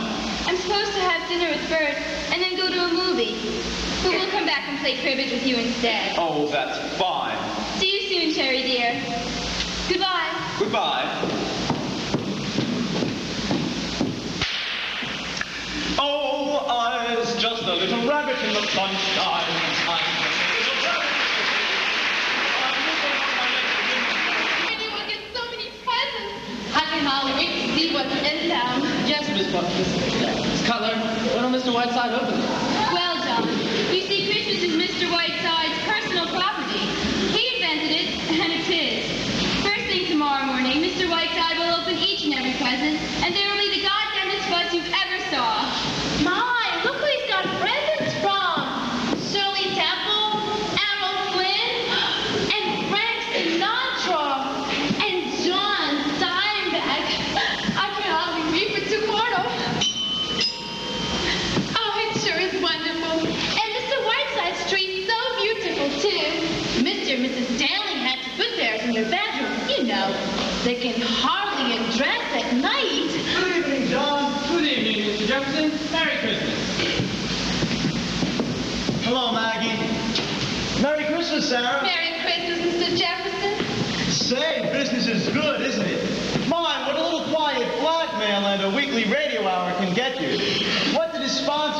I'm supposed to have dinner with Bert and then go to a movie. But we'll come back and play cribbage with you instead. Oh, that's fine. See you soon, Cherry dear. Goodbye. Goodbye. Oh, I was just a little rabbit in the sunshine. I'm just a little rabbit. I'm looking on my legs. Anyone gets so many presents. I can wait to see what's in them. Yes, Miss Buck, Miss, Miss Cutler. Why don't Mr. Whiteside open it?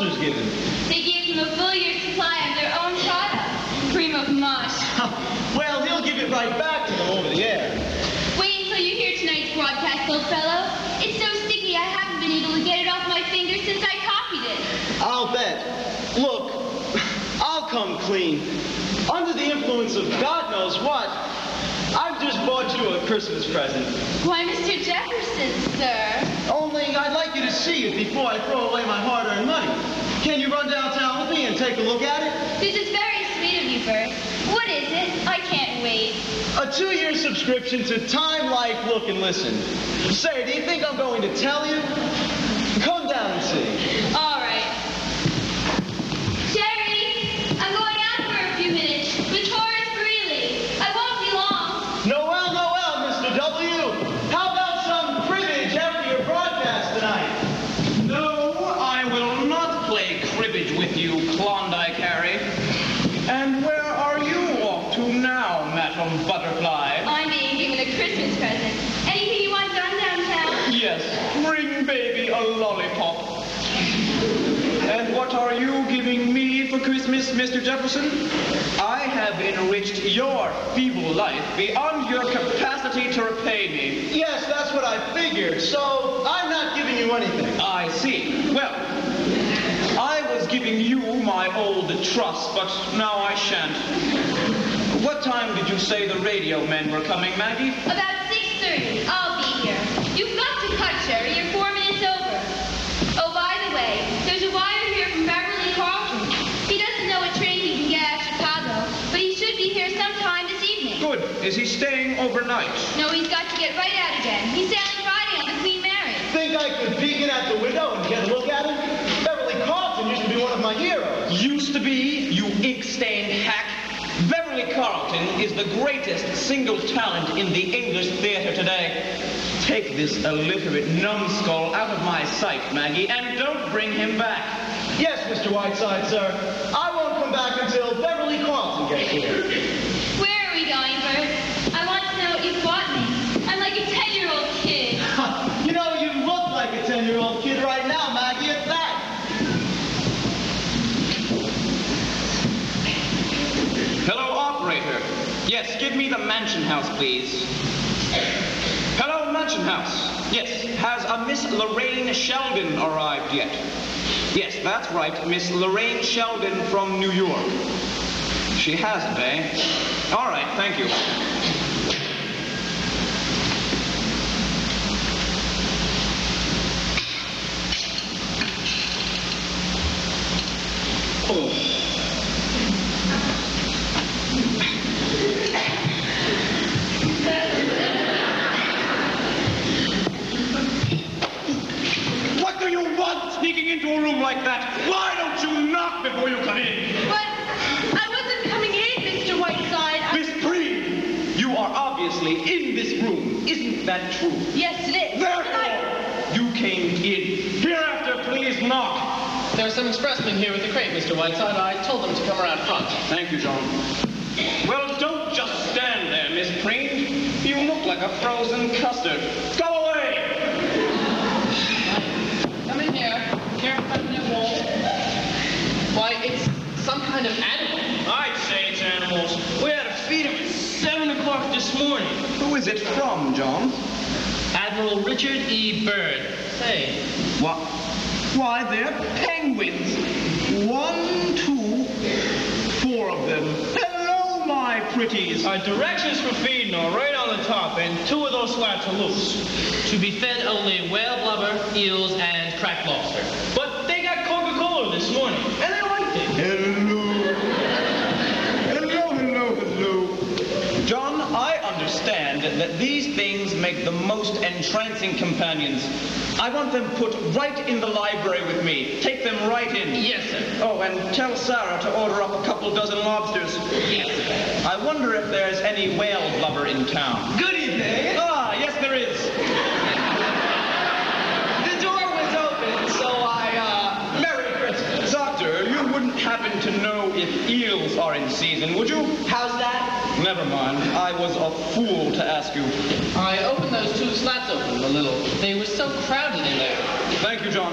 Sponsors give him? They gave him a full year's supply of their own product, cream of mush. well, he'll give it right back to them over the air. Wait until you hear tonight's broadcast, old fellow. It's so sticky I haven't been able to get it off my fingers since I copied it. I'll bet. Look, I'll come clean. Under the influence of God knows what, I've just bought you a Christmas present. Why, Mr. Jefferson, sir? Only I'd like you to see it before I throw away my hard-earned money. Can you run downtown with me and take a look at it? This is very sweet of you, Bert. What is it? I can't wait. A two-year subscription to Time, Life, Look, and Listen. Say, do you think I'm going to tell you? Come down and see. All right. Sherry, I'm going out for a few minutes with Horace Greeley. I won't be long. Noel, Noel, Mr. W. How about some cribbage after your broadcast tonight? No, I will not play cribbage with you, Klondike Harry. And where are you off to now, Madam Butterfly? I'm being given a Christmas present. Anything you want done downtown? Christmas, Mr. Jefferson, I have enriched your feeble life beyond your capacity to repay me. Yes, that's what I figured. So I'm not giving you anything. I see. Well, I was giving you my old trust, but now I shan't. What time did you say the radio men were coming, Maggie? About 6.30. I'll be here. You've got to cut, Sherry. You're four minutes over. Oh, by the way, there's a wire here from Beverly Carlton. He doesn't know what train he can get out of Chicago, but he should be here sometime this evening. Good. Is he staying overnight? No, he's got to get right out again. He's sailing Friday on the Queen Mary. Think I could peek in at the window and get a look at him? Beverly Carlton used to be one of my heroes. Used to be, you ink-stained hack. Beverly Carlton is the greatest single talent in the English theater today. Take this illiterate numbskull out of my sight, Maggie, and don't bring him back. Yes, Mr. Whiteside, sir. I won't come back until Beverly Carlton gets here. Where are we going, Bert? I want to know what you've bought me. I'm like a 10-year-old kid. you know, you look like a 10-year-old kid right now, Maggie, at that. Hello, operator. Yes, give me the mansion house, please. Hello, mansion house. Yes, has a Miss Lorraine Sheldon arrived yet? Yes, that's right, Miss Lorraine Sheldon from New York. She hasn't, eh? All right, thank you. What sneaking into a room like that? Why don't you knock before you come in? But I wasn't coming in, Mr. Whiteside. I- Miss Preen, you are obviously in this room. Isn't that true? Yes, it is. And I- Therefore, you came in. Hereafter, please knock. There are some expressmen here with the crate, Mr. Whiteside. I told them to come around front. Thank you, John. Well, don't just stand there, Miss Preen. You look like a frozen custard. Go away! Come in here. Here, front of that wall. Why, it's some kind of animal. I'd say it's animals. We had to feed them at 7 o'clock this morning. Who is it from, John? Admiral Richard E. Byrd. Say, What? Why, they're penguins. One, two, four of them. Hello, my pretties. our directions for feeding are right on the top, and two of those slats are loose. To be fed only whale blubber, eels, and cracked lobster. But they got Coca-Cola this morning, and they liked it. Hello. Hello, hello, hello. John, I understand that these things make the most entrancing companions. I want them put right in the library with me. Take them right in. Yes, sir. Oh, and tell Sarah to order up a couple dozen lobsters. Yes, sir. I wonder if there's any whale blubber in town. Good evening. Ah, yes, there is. The door was open, so I, uh, Merry Christmas. Doctor, you wouldn't to know if eels are in season, would you? How's that? Never mind. I was a fool to ask you. I opened those two slats open a little. They were so crowded in there. Thank you, John.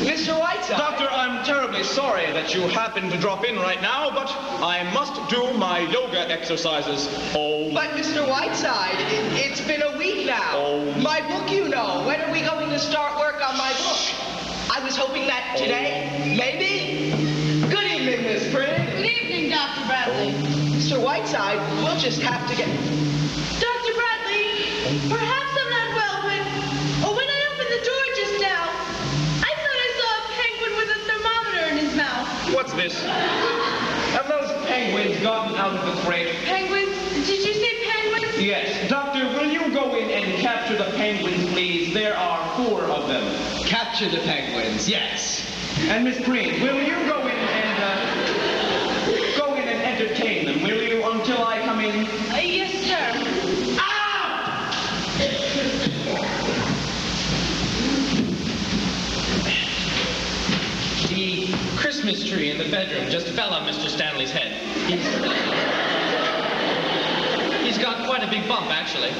Mr. Whiteside. Doctor, I'm terribly sorry that you happen to drop in right now, but I must do my yoga exercises. Oh, But Mr. Whiteside, it, it's been a week now. Oh. My book, you know. When are we going to start work on my book? I was hoping that today, maybe. Mr. Whiteside, we'll just have to get. Dr. Bradley, perhaps I'm not well, but oh, when I opened the door just now, I thought I saw a penguin with a thermometer in his mouth. what's this? Have those penguins gotten out of the crate? Penguins? Did you say penguins? Yes. Doctor, will you go in and capture the penguins, please? There are four of them. Capture the penguins, yes. And Miss Preen, will you go in and uh, go in and entertain them, will you, until I come in? Uh, yes, sir. The Christmas tree in the bedroom just fell on Mr. Stanley's head. He's, he's got quite a big bump, actually.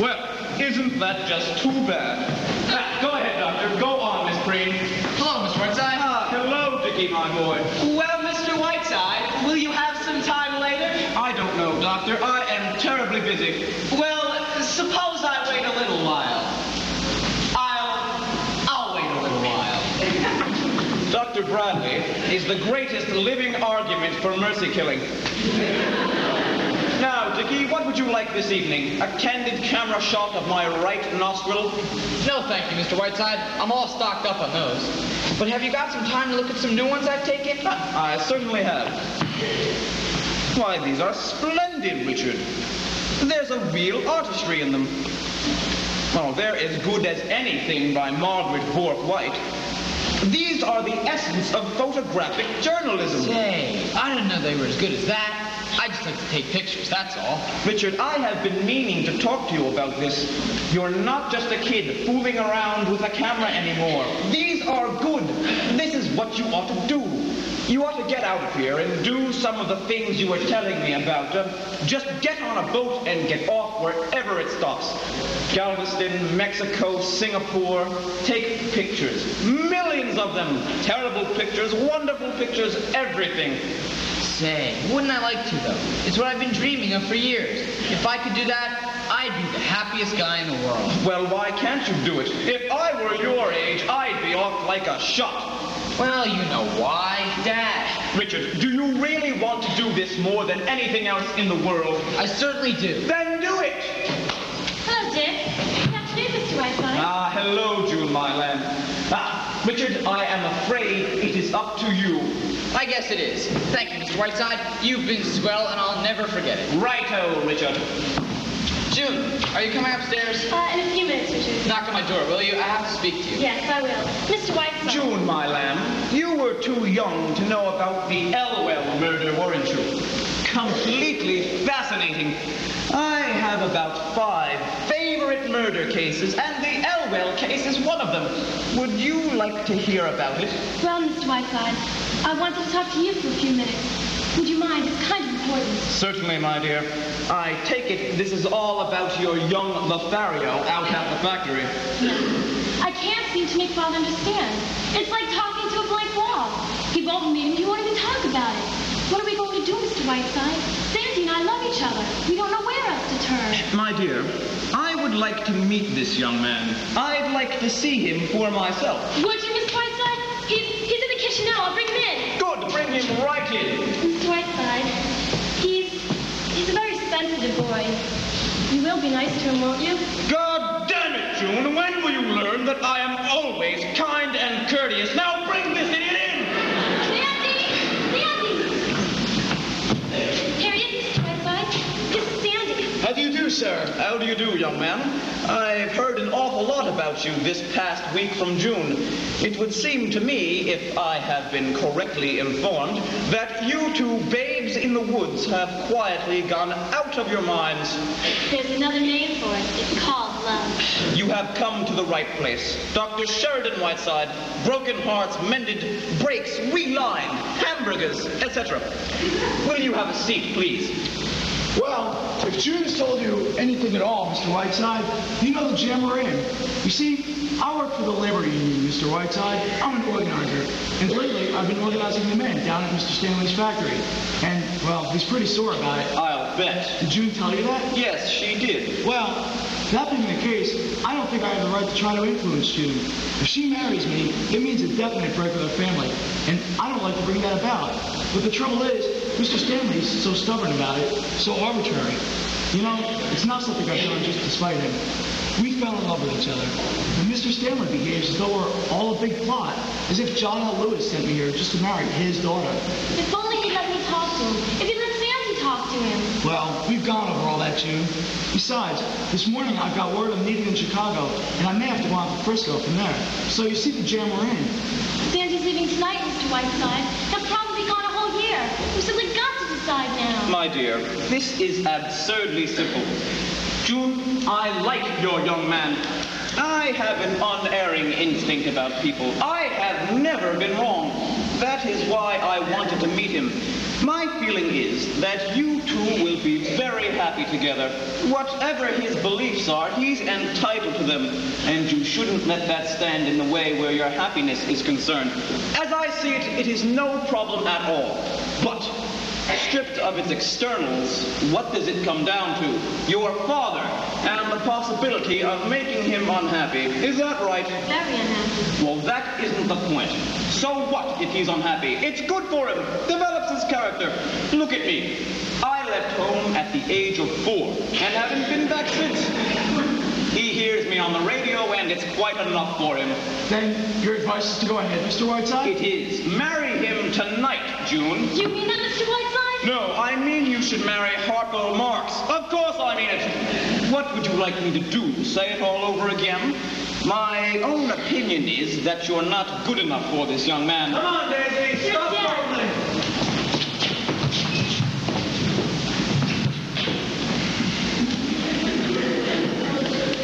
Well, isn't that just too bad? Ah, go ahead, Doctor. Go on, Miss Preen. Hello, Mr. Whiteside. Ah, hello, Dickie, my boy. Well, Mr. Whiteside, terribly busy. Well, suppose I wait a little while. I'll. I'll wait a little while. Dr. Bradley is the greatest living argument for mercy killing. Now, Dickie, what would you like this evening? A candid camera shot of my right nostril? No, thank you, Mr. Whiteside. I'm all stocked up on those. But have you got some time to look at some new ones I've taken? I certainly have. Why, these are splendid, Richard. There's a real artistry in them. Oh, they're as good as anything by Margaret Bourke White. These are the essence of photographic journalism. Say, I didn't know they were as good as that. I just like to take pictures, that's all. Richard, I have been meaning to talk to you about this. You're not just a kid fooling around with a camera anymore. These are good. This is what you ought to do. You ought to get out of here and do some of the things you were telling me about. Um, just get on a boat and get off wherever it stops. Galveston, Mexico, Singapore. Take pictures. Millions of them. Terrible pictures, wonderful pictures, everything. Say, wouldn't I like to, though? It's what I've been dreaming of for years. If I could do that, I'd be the happiest guy in the world. Well, why can't you do it? If I were your age, I'd be off like a shot. Well, you know why. Dad. Richard, do you really want to do this more than anything else in the world? I certainly do. Then do it! Hello, Dick. Good afternoon, Mr. Whiteside. Ah, hello, June, my lamb. Ah, Richard, I am afraid it is up to you. I guess it is. Thank you, Mr. Whiteside. You've been swell, and I'll never forget it. Righto, Richard. June, are you coming upstairs? Uh, in a few minutes, Richard. Knock on my door, will you? I have to speak to you. Yes, I will. Mr. Whiteside. June, my lamb, you were too young to know about the Elwell murder, weren't you? Completely fascinating. I have about five favorite murder cases, and the Elwell case is one of them. Would you like to hear about it? Well, Mr. Whiteside, I wanted to talk to you for a few minutes. Would you mind? It's kind of important. Certainly, my dear. I take it this is all about your young Lothario out at the factory. I can't seem to make Father understand. It's like talking to a blank wall. He won't meet him. He won't even talk about it. What are we going to do, Mr. Whiteside? Sandy and I love each other. We don't know where else to turn. My dear, I would like to meet this young man. I'd like to see him for myself. Would you, Mr. Whiteside? He's, he's in the kitchen now. I'll bring him in. Good, bring him right in. Whiteside, he's he's a very sensitive boy. You will be nice to him, won't you? God damn it, June! When will you learn that I am always kind and courteous? Now bring this idiot you sir? How do you do, young man? I've heard an awful lot about you this past week from June. It would seem to me, if I have been correctly informed, that you two babes in the woods have quietly gone out of your minds. There's another name for it. It's called love. You have come to the right place. Dr. Sheridan Whiteside, broken hearts mended, breaks relined, hamburgers, etc. Will you have a seat, please? Well, if June has told you anything at all, Mr. Whiteside, you know the jam we're in. You see, I work for the labor union, Mr. Whiteside. I'm an organizer. And lately, I've been organizing the men down at Mr. Stanley's factory. And, well, he's pretty sore about it. I'll bet. Did June tell you that? Yes, she did. Well, that being the case, I don't think I have the right to try to influence June. If she marries me, it means a definite break with her family. And like to bring that about. But the trouble is, Mr. Stanley's so stubborn about it, so arbitrary. You know, it's not something I've done just to spite him. We fell in love with each other. And Mr. Stanley behaves as though we're all a big plot, as if John L. Lewis sent me here just to marry his daughter. If only he'd let me talk to him. If he'd let Sandy talk to him. Well, we've gone over all that, June. Besides, this morning I've got word I'm needed in Chicago, and I may have to go out to Frisco from there. So you see the jam we're in. Sandy's leaving tonight, Mr. Whiteside. He'll probably gone a whole year. We've simply got to decide now. My dear, this is absurdly simple. June, I like your young man. I have an unerring instinct about people. I have never been wrong. That is why I wanted to meet him. My feeling is that you two will be very happy together. Whatever his beliefs are, he's entitled to them, and you shouldn't let that stand in the way where your happiness is concerned. As I see it, it is no problem at all. But Stripped of its externals, what does it come down to? Your father and the possibility of making him unhappy. Is that right? Very unhappy. Well, that isn't the point. So what if he's unhappy? It's good for him. Develops his character. Look at me. I left home at the age of four and haven't been back since. He hears me on the radio and it's quite enough for him. Then your advice is to go ahead, Mr. Whiteside? It is. Marry him tonight, June. You mean that, Mr. Whiteside? No, I mean you should marry Harpo Marx. Of course I mean it. What would you like me to do? Say it all over again? My own opinion is that you're not good enough for this young man. Come on, Daisy, stop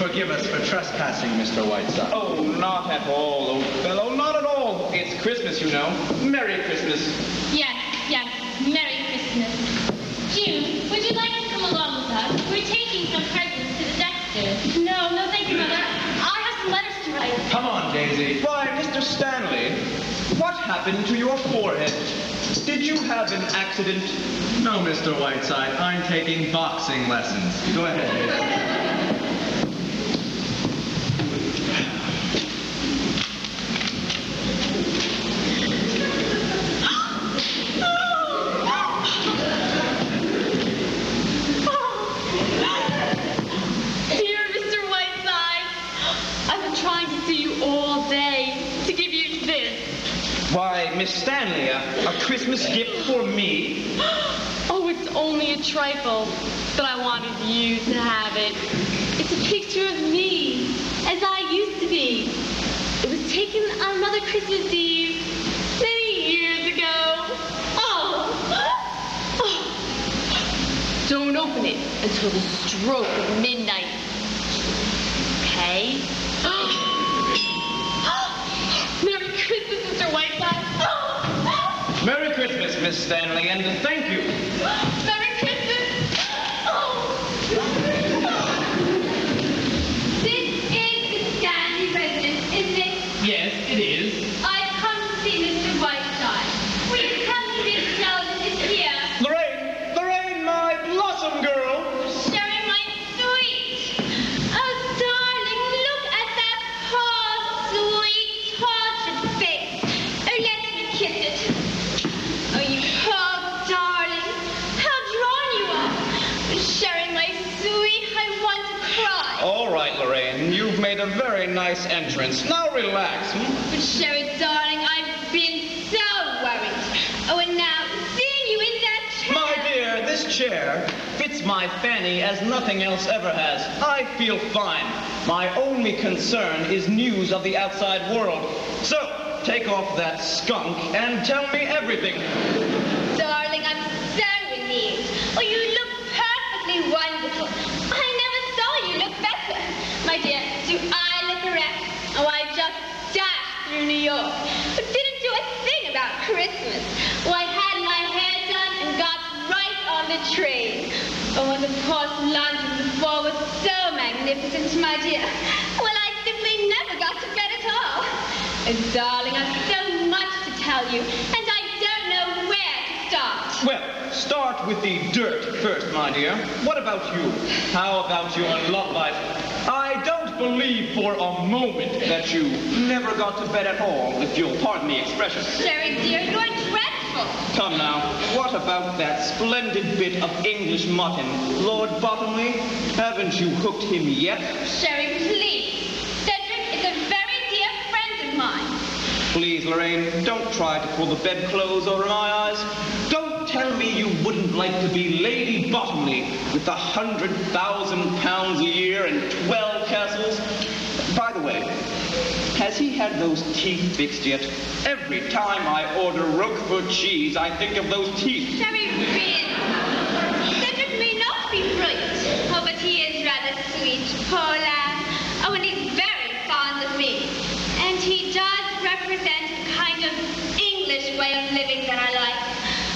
Forgive us for trespassing, Mr. Whiteside. Oh, not at all, old fellow, not at all. It's Christmas, you know. Merry Christmas. Yes, yes. Merry Christmas. June, would you like to come along with us? We're taking some presents to the Dexters. No, no, thank you, Mother. I have some letters to write. Come on, Daisy. Why, Mr. Stanley, what happened to your forehead? Did you have an accident? No, Mr. Whiteside. I'm taking boxing lessons. Go ahead, Daisy. Miss Stanley, a, a Christmas gift for me? Oh, it's only a trifle, but I wanted you to have it. It's a picture of me, as I used to be. It was taken on another Christmas Eve, many years ago. Oh! oh. Don't open it until the stroke of midnight. Okay? Merry Christmas, Miss Stanley, and thank you. Very nice entrance. Now relax. hmm? But Sherry, darling, I've been so worried. Oh, and now, seeing you in that chair. My dear, this chair fits my fanny as nothing else ever has. I feel fine. My only concern is news of the outside world. So, take off that skunk and tell me everything. York, but didn't do a thing about Christmas. Oh, I had my hair done and got right on the train. Oh, and of course, London before was so magnificent, my dear. Well, I simply never got to bed at all. And, darling, I've so much to tell you, and I don't know where to start. Well, start with the dirt first, my dear. What about you? How about your love life? I don't believe for a moment that you never got to bed at all, if you'll pardon the expression. Sherry, dear, you're dreadful. Come now, what about that splendid bit of English mutton? Lord Bottomley, haven't you hooked him yet? Sherry, please. Please, Lorraine, don't try to pull the bedclothes over my eyes. Don't tell me you wouldn't like to be Lady Bottomley with a hundred thousand pounds a year and twelve castles. By the way, has he had those teeth fixed yet? Every time I order Roquefort cheese, I think of those teeth. Sherry, really. Cedric may not be brilliant. Oh, but he is rather sweet,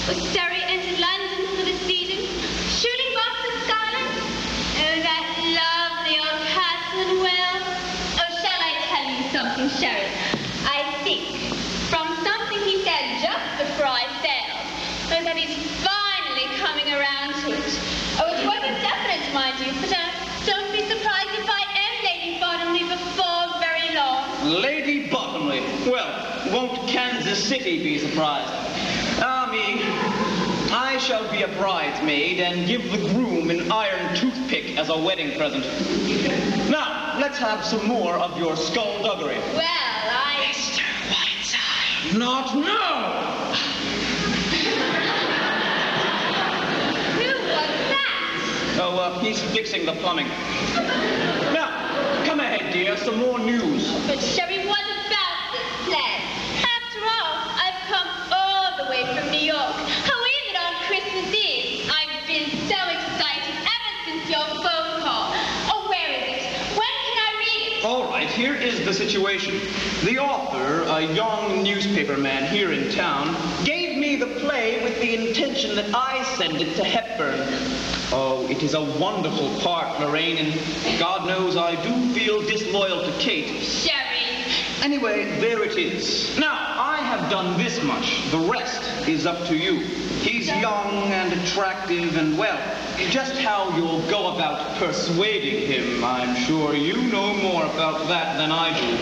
With Surrey entered London for the season, shooting boxes scarlet. Oh, that lovely old Catherine Well. Oh, shall I tell you something, Sherry? I think, from something he said just before I sailed, oh, that he's finally coming around to it. Oh, it wasn't definite, mind you, but uh, don't be surprised if I am Lady Bottomley before very long. Lady Bottomley? Well, won't Kansas City be surprised? I shall be a bridesmaid and give the groom an iron toothpick as a wedding present. Now, let's have some more of your skullduggery. Well, I... Mr. Whiteside. Not now! Who was that? Oh, uh, he's fixing the plumbing. Now, come ahead, dear, some more news. But Sherry, what about this plan? After all, I've come all the way from New York. How is it on Christmas Eve? I've been so excited ever since your phone call. Oh, where is it? When can I read it? All right, here is the situation. The author, a young newspaper man here in town, gave me the play with the intention that I send it to Hepburn. Oh, it is a wonderful part, Lorraine, and God knows I do feel disloyal to Kate. Sherry. Anyway, there it is. Now, I have done this much. The rest is up to you. He's young and attractive and, well, just how you'll go about persuading him, I'm sure you know more about that than I do.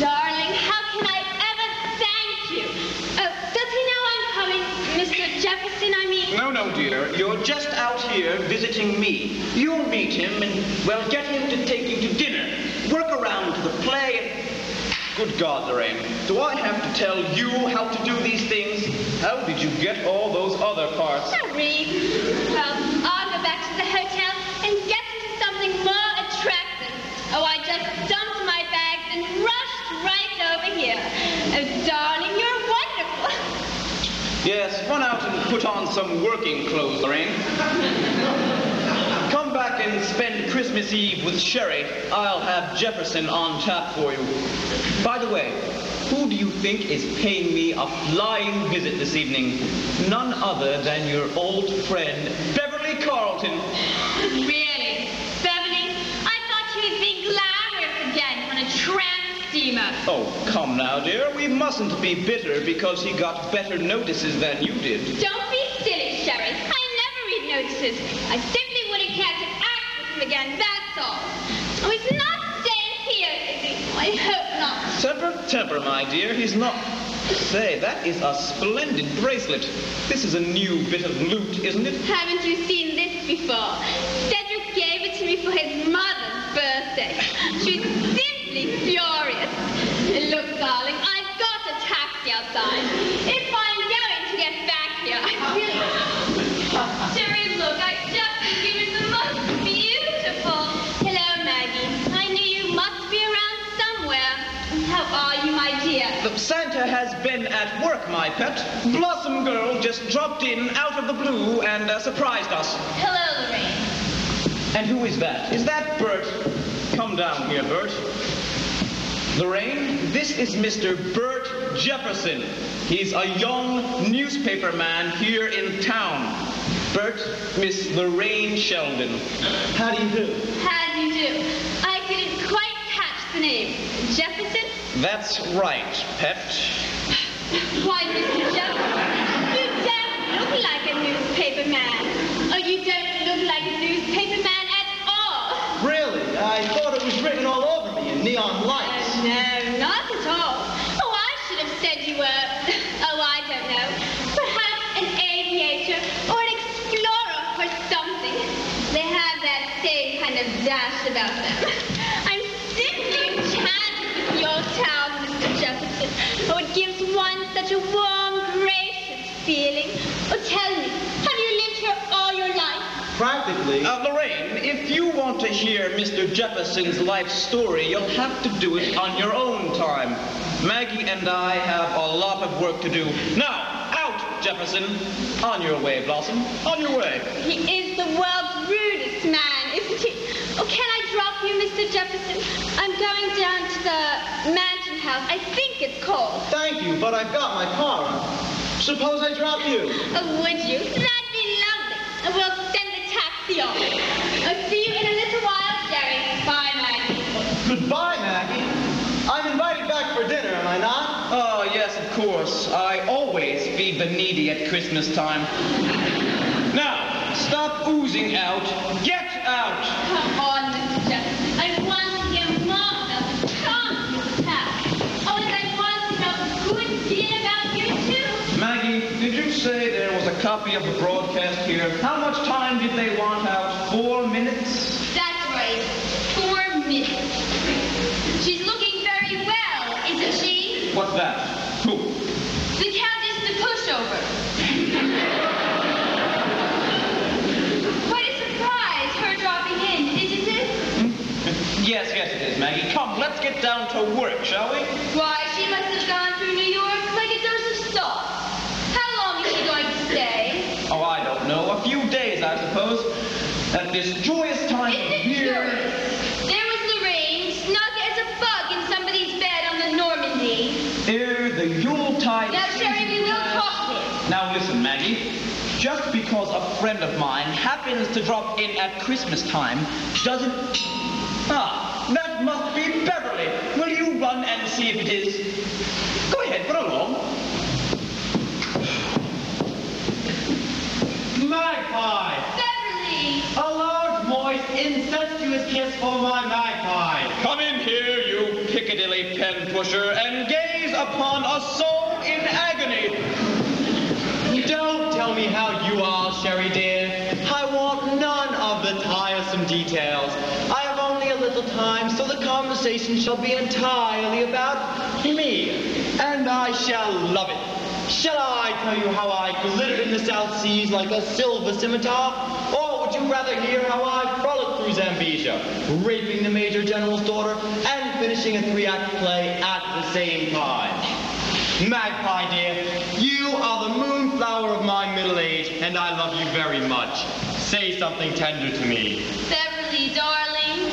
Darling, how can I ever thank you? Oh, does he know I'm coming? Mr. Jefferson, I mean? No, no, dear. You're just out here visiting me. You'll meet him and, well, get him to take you to dinner. Work around to the play and... Good God, Lorraine. Do I have to tell you how to do these things? How did you get all those other parts? Sorry. Well, I'll go back to the hotel and get into something more attractive. Oh, I just dumped my bags and rushed right over here. Oh, darling, you're wonderful. Yes, run out and put on some working clothes, Lorraine. Come back and spend Christmas Eve with Sherry. I'll have Jefferson on tap for you. By the way, who do you think is paying me a flying visit this evening? None other than your old friend, Beverly Carlton. Really? Beverly, I thought you'd be glamorous again on a tramp steamer. Oh, come now, dear. We mustn't be bitter because he got better notices than you did. Don't be silly, Sherry. I never read notices. I again, that's all. Oh, he's not staying here, is he? I hope not. Temper, temper, my dear. He's not. Say, that is a splendid bracelet. This is a new bit of loot, isn't it? Haven't you seen this before? Cedric gave it to me for his mother's birthday. She's simply furious. Look, darling, I've got a taxi outside. Santa has been at work, my pet. Blossom Girl just dropped in out of the blue and uh, surprised us. Hello, Lorraine. And who is that? Is that Bert? Come down here, Bert. Lorraine, this is Mr. Bert Jefferson. He's a young newspaper man here in town. Bert, Miss Lorraine Sheldon. How do you do? How do you do? I didn't quite catch the name. Jefferson? That's right, pet. Why, Mr. Jefferson, you don't look like a newspaper man. Or you don't look like a newspaper man at all. Really? I thought it was written all over me in neon lights. Uh, no, not at all. Such a warm, gracious feeling. Oh, tell me, have you lived here all your life? Practically. Uh, Lorraine, if you want to hear Mr. Jefferson's life story, you'll have to do it on your own time. Maggie and I have a lot of work to do. Now, out, Jefferson. On your way, Blossom. On your way. He is the world's rudest man, isn't he? Oh, can I drop you, Mr. Jefferson? I'm going down to the mansion house. I think it's called. Thank you, but I've got my car. Suppose I drop you. Oh, would you? That'd be lovely. And we'll send the taxi off. I'll see you in a little while, Sherry. Bye, Maggie. Goodbye, Maggie. I'm invited back for dinner, am I not? Oh, yes, of course. I always feed the needy at Christmas time. Now, stop oozing out. Get out! Copy of the broadcast here. How much time did they want out? Four minutes? That's right. Four minutes. She's looking very well, isn't she? What's that? Who? The Countess de Pushover. Quite a surprise, her dropping in, isn't it? Hmm? Yes, yes, it is, Maggie. Come, let's get down to work, shall we? Why, she must have gone through New York like a dose of salt. How long is she going to stay? Oh, I don't know. A few days, I suppose. At this joyous time Isn't of it year. curious? There was Lorraine, snug as a bug in somebody's bed on the Normandy. Ere the Yuletide. Now, season Sherry, we will has- talk this. Now listen, Maggie. Just because a friend of mine happens to drop in at Christmas time doesn't. Ah, that must be Beverly. Will you run and see if it is? Go ahead, run along. Magpie! Beverly! A large, moist, incestuous kiss for my magpie. Come in here, you Piccadilly pen pusher, and gaze upon a soul in agony. Don't tell me how you are, Sherry dear. I want none of the tiresome details. I have only a little time, so the conversation shall be entirely about me. And I shall love it. Shall I tell you how I glittered in the South Seas like a silver scimitar? Or would you rather hear how I frolicked through Zambesia, raping the Major General's daughter and finishing a three-act play at the same time? Magpie, dear, you are the moonflower of my middle age, and I love you very much. Say something tender to me. Beverly, darling.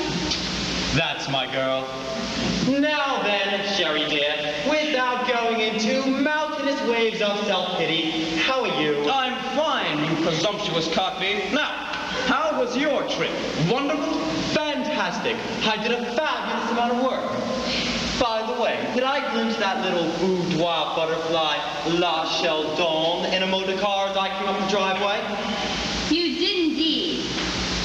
That's my girl. Now then, Sherry dear, without going into mountainous waves of self-pity, how are you? I'm fine, you presumptuous cockney. Now, how was your trip? Wonderful? Fantastic. I did a fabulous amount of work. By the way, did I glimpse that little boudoir butterfly, La Sheldon, in a motor car as I came up the driveway? You did indeed.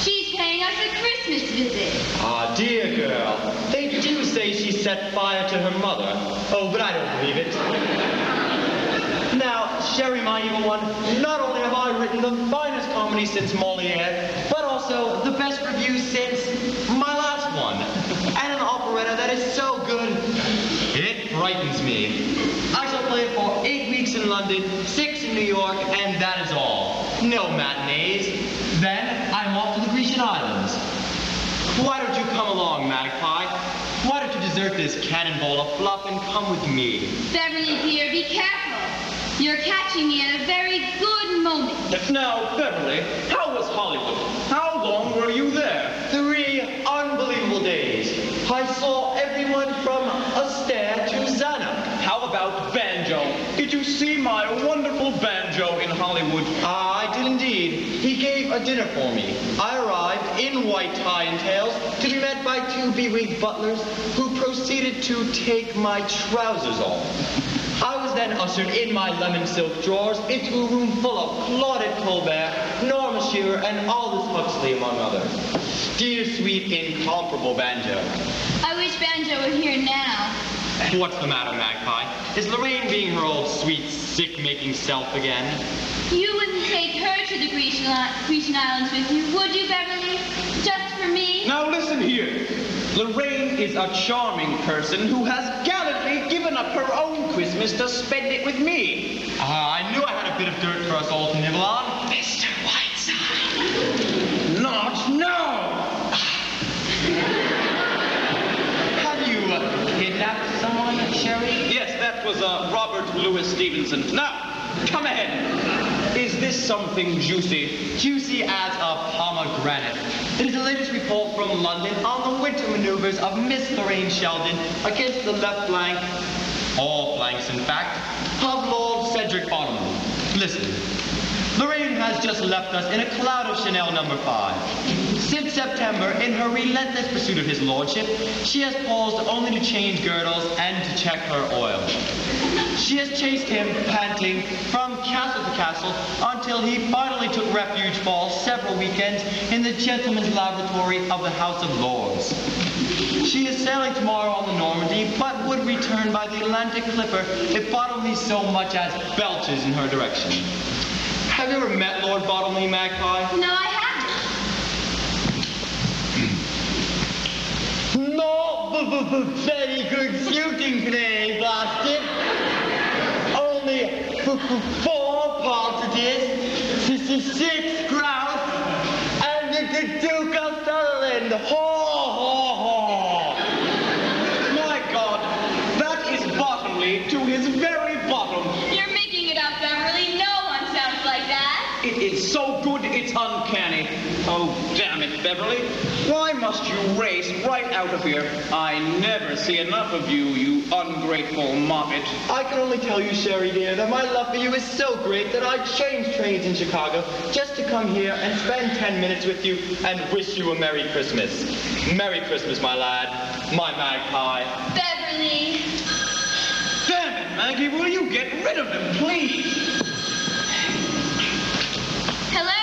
She's paying us a Christmas visit. Ah, dear girl. They do say she set fire to her mother. Oh, but I don't believe it. Now, Sherry, my evil one, not only have I written the finest comedy since Moliere, but also the best review since my last one. And an operetta that is so good, it frightens me. I shall play it for eight weeks in London, six in New York, and that is all. No matinees. Then I'm off to the Grecian Islands. Why don't you come along, Magpie? Why desert this cannonball of fluff and come with me? Beverly, dear, be careful. You're catching me at a very good moment. Now, Beverly, how was Hollywood? How long were you there? Three unbelievable days. I saw everyone from Astaire to Zana. How about Banjo? Did you see my wonderful banjo in Hollywood? Ah, I did indeed. He gave a dinner for me. I arrived in white tie and tails to be met by two bewigged butlers who proceeded to take my trousers off. I was then ushered in my lemon silk drawers into a room full of Claudette Colbert, Norma Shearer, and Aldous Huxley, among others. Dear, sweet, incomparable Banjo. I wish Banjo were here now. What's the matter, Magpie? Is Lorraine being her old, sweet, sick-making self again? You wouldn't take her to the Grecian, Grecian Islands with you, would you, Beverly? Just for me? Now listen here. Lorraine is a charming person who has gallantly given up her own Christmas to spend it with me. Ah, I knew I had a bit of dirt for us all to nibble on. Mr. Whiteside. Not now. Have you uh, kidnapped someone, Sherry? Yes, that was uh, Robert Louis Stevenson. Now, come ahead. Is this something juicy? Juicy as a pomegranate. It is the latest report from London on the winter maneuvers of Miss Lorraine Sheldon against the left flank, all flanks in fact, of Lord Cedric Bottomley. Listen. Lorraine has just left us in a cloud of Chanel number five. Since September, in her relentless pursuit of his lordship, she has paused only to change girdles and to check her oil. She has chased him, panting, from castle to castle until he finally took refuge for several weekends in the gentleman's laboratory of the House of Lords. She is sailing tomorrow on the Normandy, but would return by the Atlantic Clipper if Bottomley so much as belches in her direction. Have you ever met Lord Bottomley, Magpie? No, I haven't. No, b- b- b- very good shooting today, Boston. Only four partridges, s- s- six grouse, and the, Duke of Sutherland. Haw, haw, haw. My God, that is Bottomley to his very bottom. You're making it up, Beverly. No one sounds like that. It is so good it's uncanny. Oh, damn it, Beverly. Why must you race right out of here? I never see enough of you, you ungrateful moppet. I can only tell you, Sherry dear, that my love for you is so great that I'd change trains in Chicago just to come here and spend 10 minutes with you and wish you a Merry Christmas. Merry Christmas, my lad, my magpie. Beverly. Damn it, Maggie, will you get rid of him, please? Hello?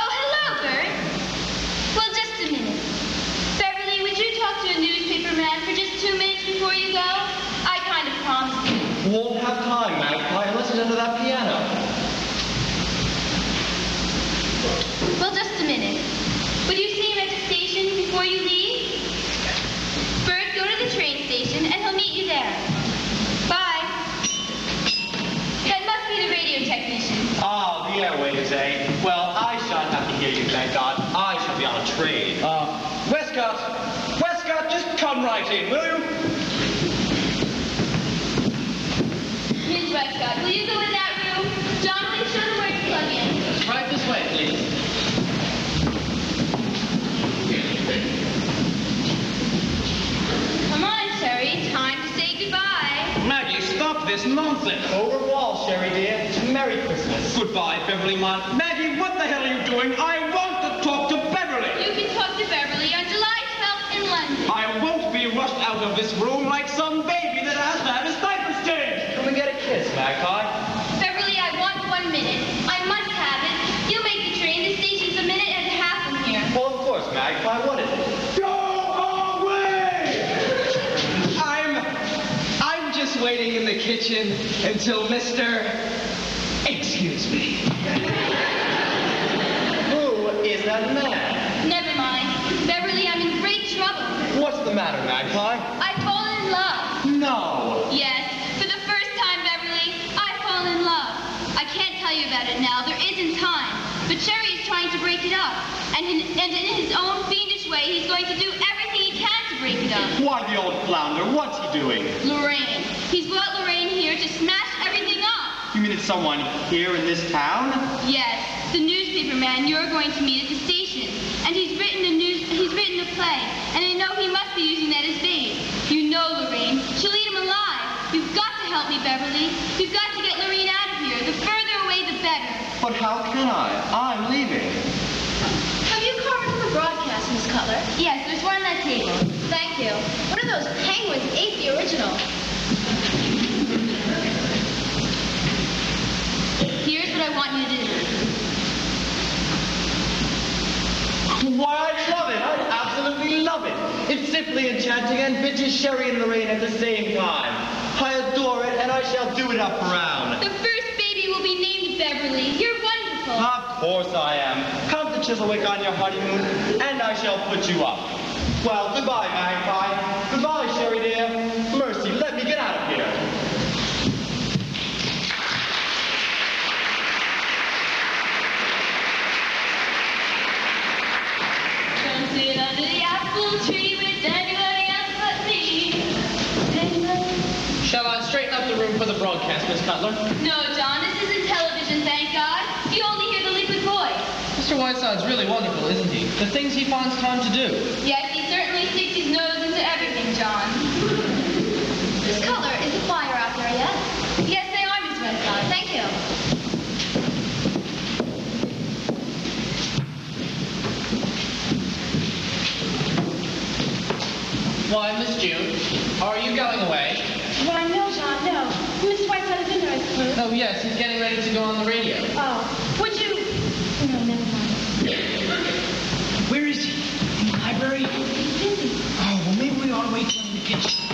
Oh, hello, Bert. Well, just a minute. Beverly, would you talk to a newspaper man for just two minutes before you go? I kind of promised you. Won't have time, magpie, unless it's under that piano. Well, just a minute. Would you see him at the station before you leave? Bert, go to the train station and he'll meet you there. Bye. That must be the radio technician. Ah, the airways, eh? Well, I shan't have to hear you, thank God. I shall be on a train. Uh, Westcott, Westcott, just come right in, will you? Miss Westcott, will you go in that room? John, please show them where to plug in. Right this way, please. Come on, Sherry. Time to say goodbye. Maggie, stop this nonsense. Au revoir, Sherry dear. Merry Christmas. Goodbye, Beverly Mon. Maggie, what the hell are you doing? I want to talk to Beverly. You can talk to Beverly on July 12th in London. I won't be rushed out of this room like some baby in until Mr. Excuse me. Who is that man? Never mind. Beverly, I'm in great trouble. What's the matter, magpie? I've fallen in love. No. Yes, for the first time, Beverly, I've fallen in love. I can't tell you about it now. There isn't time. But Sherry is trying to break it up. And in, and in his own fiendish way, he's going to do everything he can to break it up. Why, the old flounder. What's he doing? Lorraine. He's brought Lorraine here to smash everything up. You mean it's someone here in this town? Yes, the newspaper man you're going to meet at the station. And he's written a news he's written a play. And I know he must be using that as bait. You know Lorraine. She'll eat him alive. You've got to help me, Beverly. You've got to get Lorraine out of here. The further away the better. But how can I? I'm leaving. Have you carved from the broadcast, Miss Cutler? Yes, there's one on that table. Thank you. One of those penguins ate the original. Here's what I want you to do. Why, I love it. I absolutely love it. It's simply enchanting and vintage Sherry and Lorraine at the same time. I adore it, and I shall do it up around. The first baby will be named Beverly. You're wonderful. Of course I am. Come to Chiswick on your honeymoon, and I shall put you up. Well, goodbye, Magpie. The room for the broadcast, Miss Cutler? No, John, this isn't television, thank God. You only hear the liquid voice. Mr. Whiteside's really wonderful, isn't he? The things he finds time to do. Yes, he certainly sticks his nose into everything, John. Miss Cutler, is the choir out there yet? Yes, they are, Miss Westcott. Thank you. Why, Miss June, are you going away? Why, no, John, no. Miss Whiteside is in there, I suppose. Oh, yes, he's getting ready to go on the radio. Oh, would you... Oh, no, never mind. Where is he? In the library? He's busy. Oh, well, maybe we ought to wait till in the kitchen.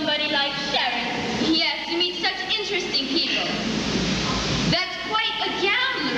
somebody like Sharon. Yes, you meet such interesting people. That's quite a gown,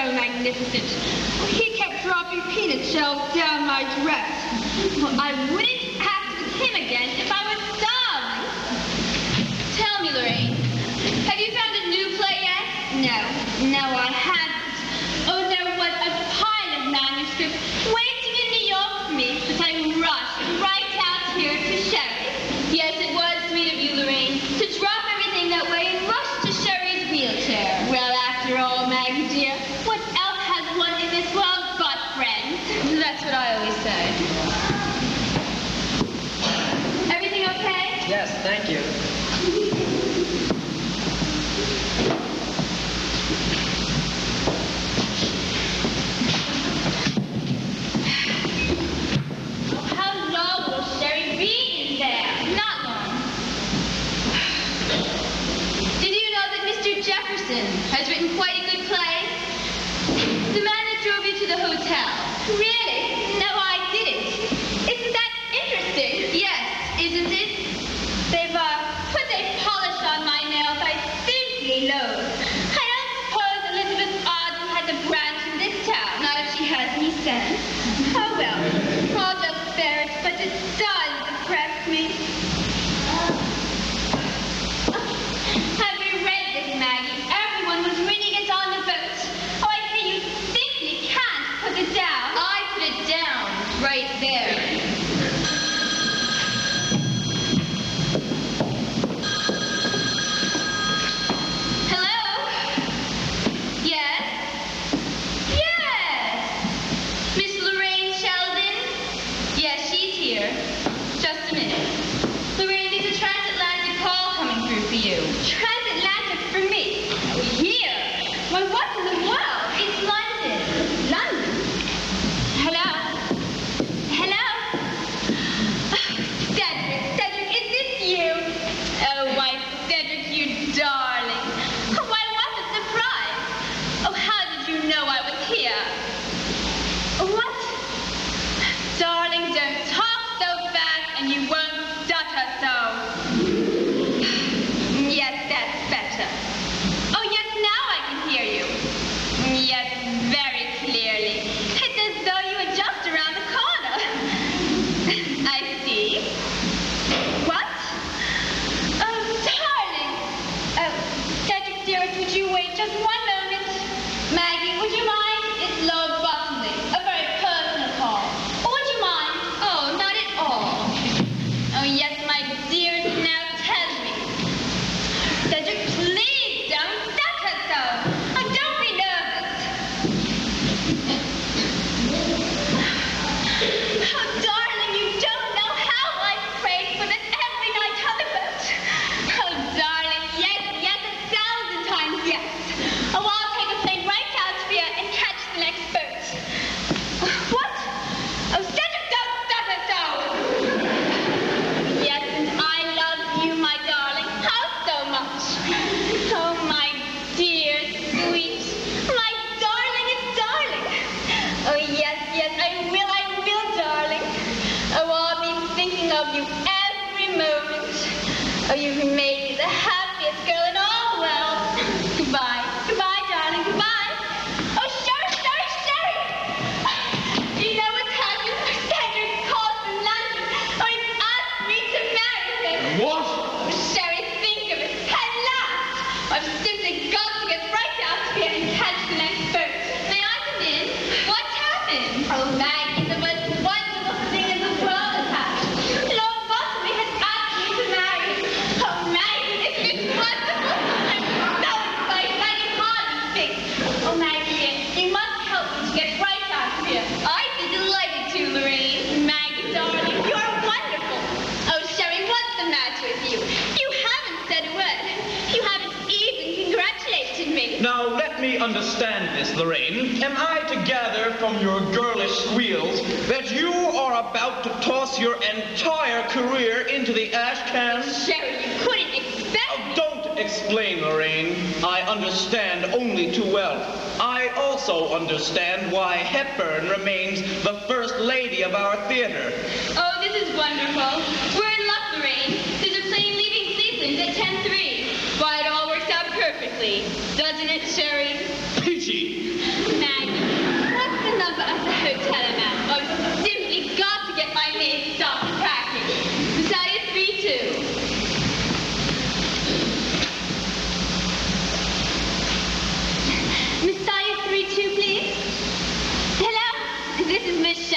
so magnificent. He kept dropping peanut shells down my dress. Well, I wouldn't act with him again if I cow. Oh, my dear, sweet, my darling, darling. Oh, yes, yes, I will, I will, darling. Oh, I'll thinking of you every moment. Oh, you've made from your girlish squeals that you are about to toss your entire career into the ash can? Sherry, you couldn't expect. Oh, don't explain, Lorraine. I understand only too well. I also understand why Hepburn remains the first lady of our theater. Oh, this is wonderful. We're in luck, Lorraine. There's a plane leaving Cleveland at 10.3. Why, it all works out perfectly. Doesn't it, Sherry? Peachy! Maggie, number of the hotel I'm at? I've simply got to get my maid stopped packing. Mesalia 3-2. Mesalia 3-2, please. Hello, this is Miss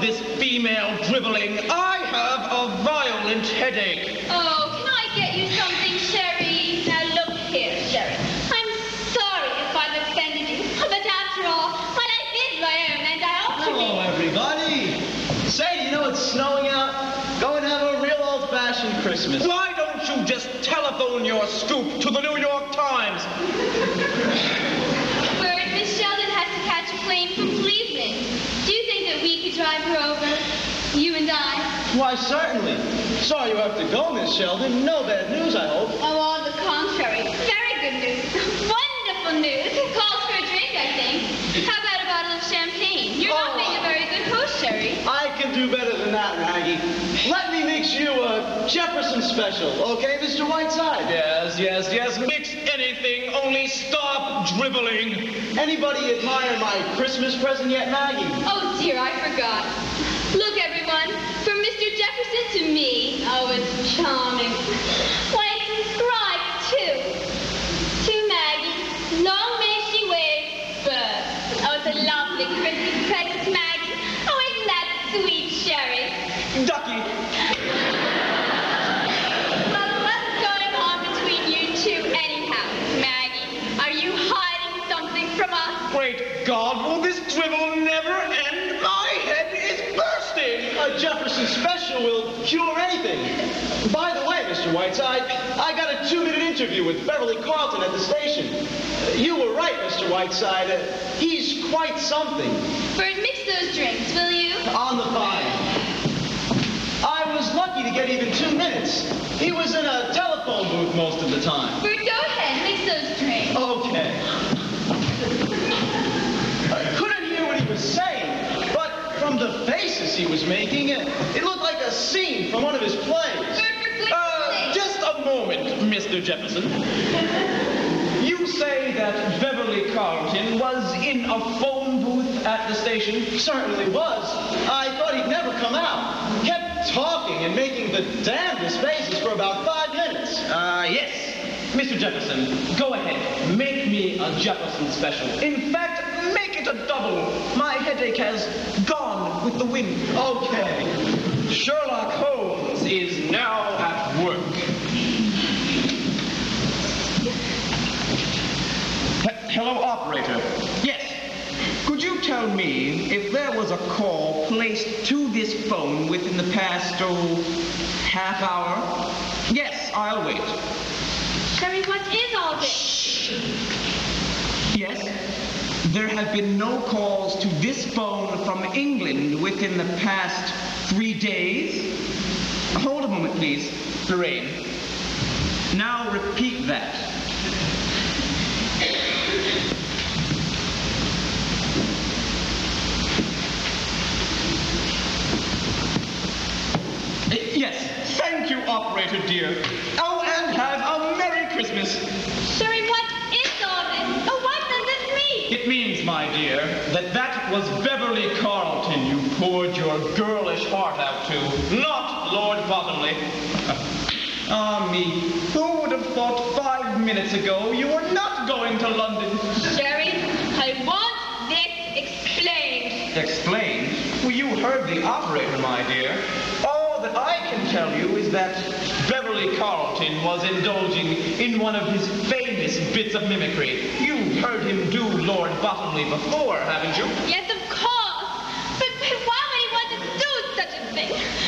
this female dribbling? I have a violent headache. Oh, can I get you something, Sherry? Now look here, Sherry. I'm sorry if I've offended you, but after all, my life is my own, and I ought to Hello, everybody. Say, you know it's snowing out? Go and have a real old-fashioned Christmas. Why don't you just telephone your scoop to the New York Times? Where Miss Sheldon has to catch a plane from Cleveland. Do you think that we could drive her over? You and I? Why, certainly. Sorry you have to go, Miss Sheldon. No bad news, I hope. Oh, on the contrary. Very good news. Wonderful news. Calls for a drink, I think. How about a bottle of champagne? You're not Oh, being a very good host, Sherry. I can do better than that, Maggie. Let me mix you a Jefferson special, okay, Mr. Whiteside? Yes, yes, yes. Mix anything, only stop dribbling. Anybody admire my Christmas present yet, Maggie? Oh dear, I forgot. Look, everyone, from Mr. Jefferson to me. Oh, it's charming. Why, it's inscribed too. To Maggie, long may she wave birth. Oh, it's a lovely Christmas present, Maggie. Oh, isn't that sweet, Sherry? Ducky. Well, what's going on between you two anyhow, Maggie? Are you hiding something from us? Great God, will this dribble anything. By the way, Mr. Whiteside, I got a two-minute interview with Beverly Carlton at the station. You were right, Mr. Whiteside. Uh, he's quite something. Bert, mix those drinks, will you? On the fine. I was lucky to get even two minutes. He was in a telephone booth most of the time. Bert, go ahead, mix those drinks. Okay. I couldn't hear what he was saying, from the faces he was making, it looked like a scene from one of his plays. Uh, just a moment, Mr. Jefferson. You say that Beverly Carlton was in a phone booth at the station? Certainly was. I thought he'd never come out. Kept talking and making the damnedest faces for about five minutes. Ah, uh, yes. Mr. Jefferson, go ahead. Make me a Jefferson special. In fact, a double. My headache has gone with the wind. Okay. Sherlock Holmes is now at work. Hello, operator. Yes. Could you tell me if there was a call placed to this phone within the past, oh, half hour? Yes, I'll wait. Terry, what is all this? Shh. Yes? there have been no calls to this phone from England within the past three days. Hold a moment, please, Lorraine. Now repeat that. Yes, thank you, operator dear. Oh, and have a Merry Christmas. Sherry, what it means, my dear, that that was Beverly Carlton you poured your girlish heart out to, not Lord Bottomley. Ah, ah, me, who would have thought five minutes ago you were not going to London? Sherry, I want this explained. Explained? Well, you heard the operator, my dear. All that I can tell you is that Beverly Carlton was indulging in one of his favorite this bit's of mimicry. You've heard him do Lord Bottomley before, haven't you? Yes, of course. But, but why would he want to do such a thing?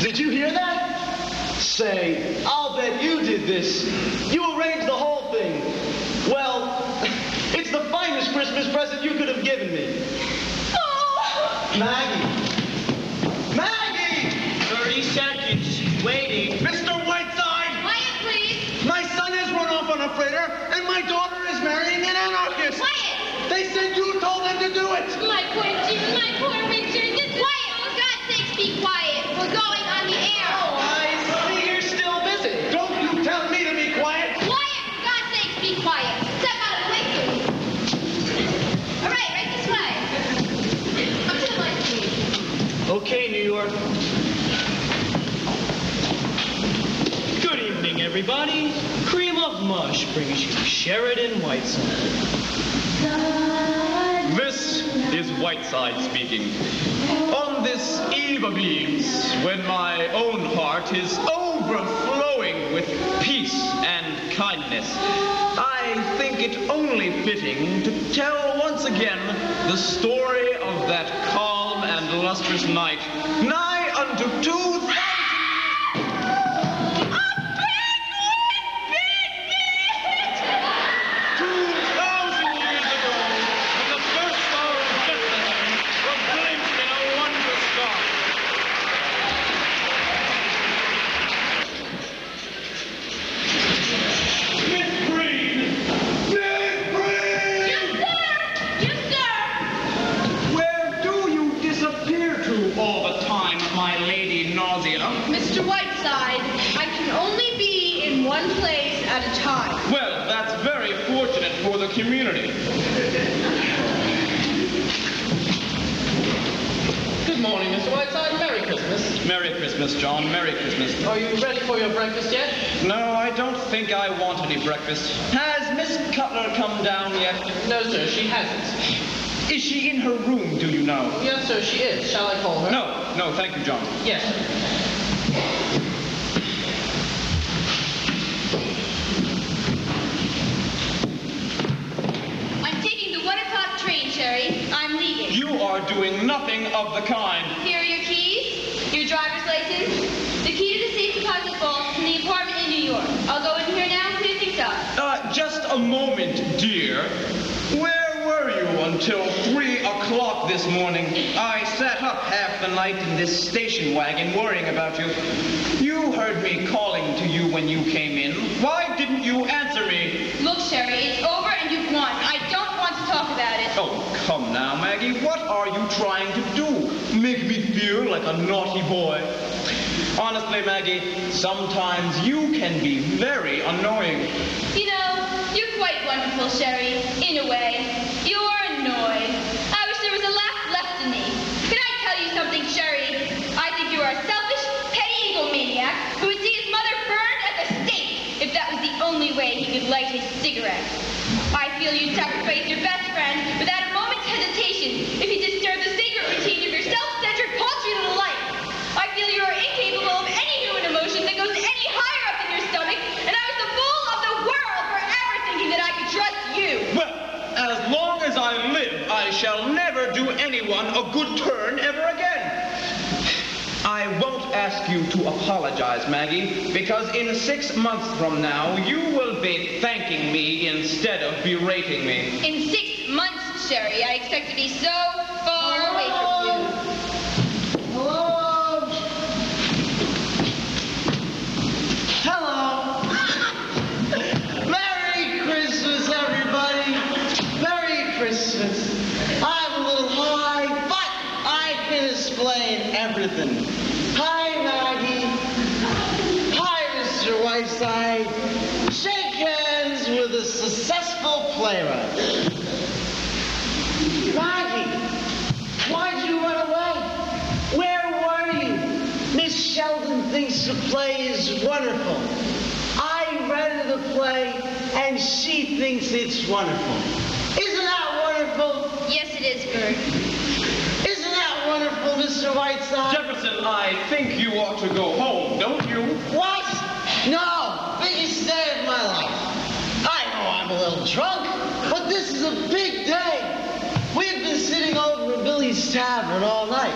Did you hear that? Say, I'll bet you did this. You arranged the whole thing. Well, it's the finest Christmas present you could have given me. Oh. Maggie. Maggie! 30 seconds. Waiting. Mr. Whiteside! Quiet, please. My son has run off on a freighter, and my daughter is marrying an anarchist. Quiet. They said you told them to do it. My poor Jim, my poor Richard. This Quiet. Oh, For God's sakes, be quiet. We're going everybody. Cream of Mush brings you Sheridan Whiteside. This is Whiteside speaking. On this eve of eves, when my own heart is overflowing with peace and kindness, I think it only fitting to tell once again the story of that calm and lustrous night, nigh unto two Christmas, John. Merry Christmas. Are you ready for your breakfast yet? No, I don't think I want any breakfast. Has Miss Cutler come down yet? No, sir, she hasn't. Is she in her room, do you know? Yes, sir, she is. Shall I call her? No, no, thank you, John. Yes. I'm taking the one o'clock train, Sherry. I'm leaving. You are doing nothing of the kind. Here are your keys, your driver's license, the key to the safe deposit vault, and the apartment in New York. I'll go in here now and clear things up. Uh, just a moment, dear. Where were you until three o'clock this morning? I sat up half the night in this station wagon worrying about you. You heard me calling to you when you came in. Why didn't you answer me? Look, Sherry, it's over and you've won. I don't want to talk about it. Oh, come now, Maggie. What are you trying to do? Make me feel like a naughty boy. Honestly, Maggie, sometimes you can be very annoying. Know, you're quite wonderful, Sherry, in a way. You're annoyed. I wish there was a laugh left in me. Can I tell you something, Sherry? I think you are a selfish, petty egomaniac who would see his mother burned at the stake if that was the only way he could light his cigarette. I feel you'd sacrifice your best friend without anyone a good turn ever again. I won't ask you to apologize, Maggie, because in six months from now, you will be thanking me instead of berating me. In six months, Sherry, I expect to be so far away from you. Hello? Hello. Merry Christmas, everybody. Merry Christmas. I'm a little high, but I can explain everything. Hi, Maggie. Hi, Mr. Whiteside. Shake hands with a successful playwright. Maggie, why'd you run away? Where were you? Miss Sheldon thinks the play is wonderful. I read the play and she thinks it's wonderful. Isn't that wonderful? Yes, it is, Bert. Isn't that wonderful, Mr. Whiteside? Jefferson, I think you ought to go home, don't you? What? No, biggest day of my life. I know I'm a little drunk, but this is a big day. We've been sitting Boone's Tavern all night.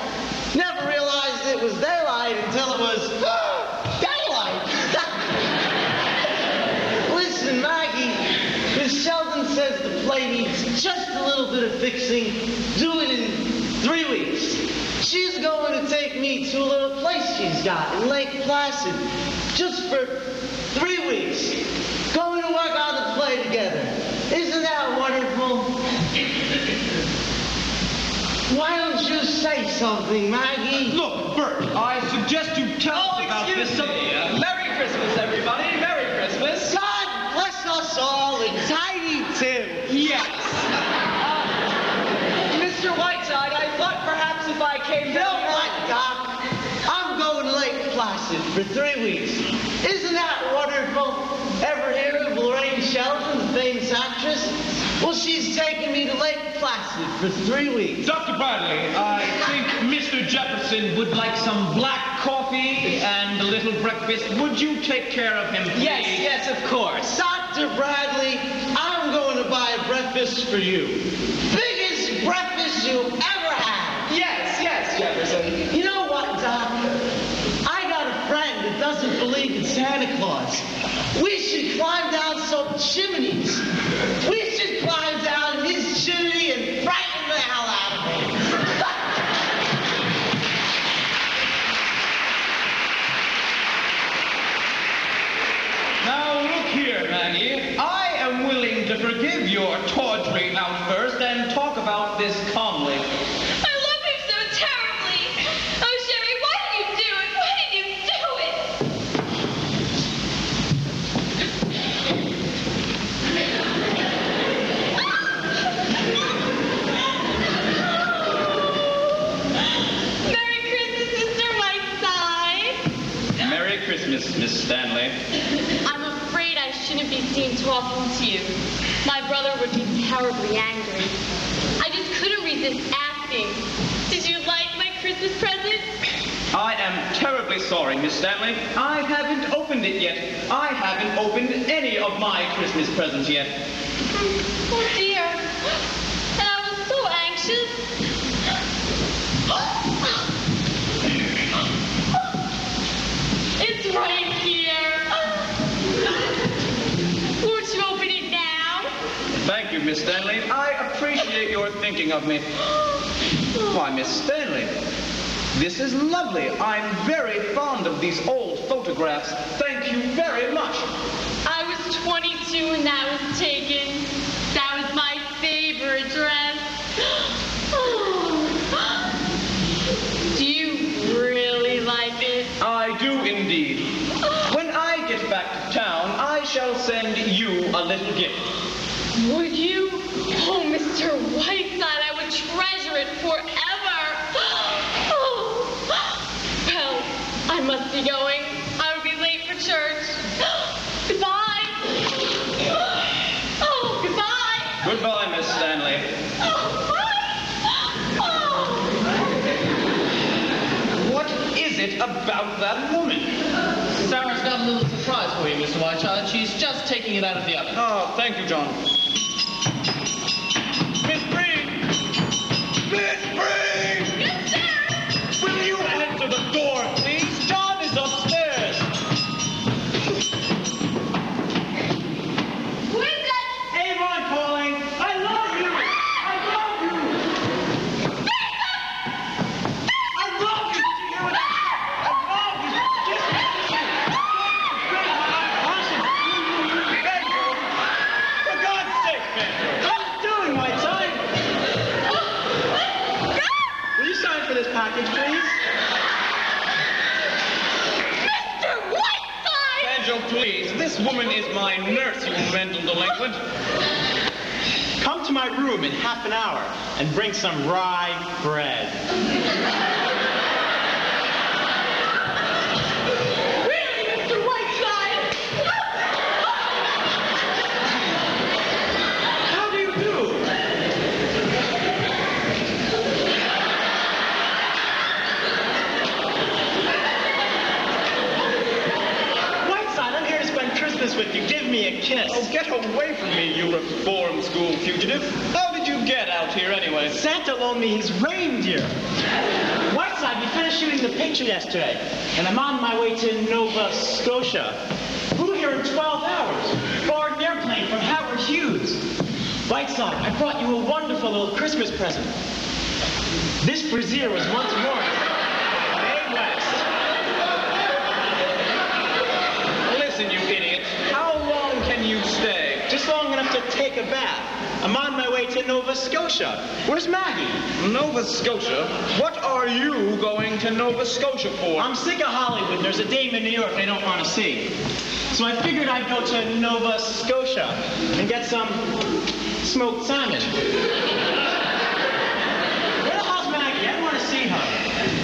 Never realized it was daylight until it was daylight. Listen, Maggie, Miss Sheldon says the play needs just a little bit of fixing. Do it in three weeks. She's going to take me to a little place she's got in Lake Placid just for three weeks. Going to work on the play together. Isn't that wonderful? Why don't you say something, Maggie? Look, Bert, I suggest you tell Oh, us about this. me. For three weeks. Isn't that wonderful? Ever hear of Lorraine Sheldon, the famous actress? Well, she's taking me to Lake Placid for three weeks. Dr. Bradley, I think Mr. Jefferson would like some black coffee and a little breakfast. Would you take care of him, please? Yes, yes, of course. Dr. Bradley, I'm going to buy breakfast for you. Biggest breakfast you ever had. Yes, yes, Jefferson. You know what, Doc? I got a friend that doesn't believe Santa Claus. We should climb down some chimneys. We should climb down his chimney and frighten the hell out of him. Now, look here, Maggie. I am willing to forgive your tawdry outburst Stanley. I'm afraid I shouldn't be seen talking to you. My brother would be terribly angry. I just couldn't resist asking. Did you like my Christmas present? I am terribly sorry, Miss Stanley. I haven't opened it yet. I haven't opened any of my Christmas presents yet. Oh, dear. And I was so anxious. You, Miss Stanley. I appreciate your thinking of me. Why, Miss Stanley, this is lovely. I'm very fond of these old photographs. Thank you very much. I was 22 when that was taken. That was my favorite dress. Do you really like it? I do indeed. When I get back to town, I shall send you a little gift. Be going. I will be late for church. Goodbye. Oh, goodbye. Goodbye, Miss Stanley. Oh, bye. Oh. What is it about that woman? Sarah's got a little surprise for you, Mr. Whiteside. She's just taking it out of the oven. Oh, thank you, John. Half an hour and bring some rye bread. Really, Mr. Whiteside? How do you do? Whiteside, I'm here to spend Christmas with you. Give me a kiss. Oh, get away from me, you reform school fugitive. How did you get out here anyway? Santa loaned me his reindeer. Whiteside, we finished shooting the picture yesterday, and I'm on my way to Nova Scotia. Flew here in 12 hours. Borrowed an airplane from Howard Hughes. Whiteside, I brought you a wonderful little Christmas present. This brassiere was once worn. West. Listen, you idiot. How long can you stay? Just long enough to take a bath. I'm on my way to Nova Scotia. Where's Maggie? Nova Scotia? What are you going to Nova Scotia for? I'm sick of Hollywood. There's a dame in New York they don't want to see. So I figured I'd go to Nova Scotia and get some smoked salmon. Where the hell's Maggie? I want to see her.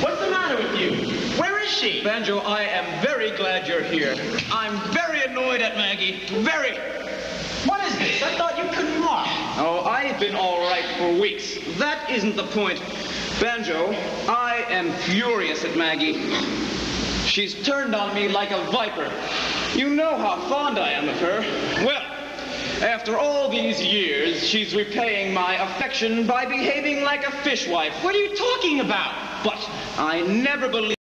What's the matter with you? Where is she? Banjo, I am very glad you're here. I'm very annoyed at Maggie. Very. I thought you couldn't walk. Oh, I've been all right for weeks. That isn't the point. Banjo, I am furious at Maggie. She's turned on me like a viper. You know how fond I am of her. Well, after all these years, she's repaying my affection by behaving like a fishwife. What are you talking about? But I never believed.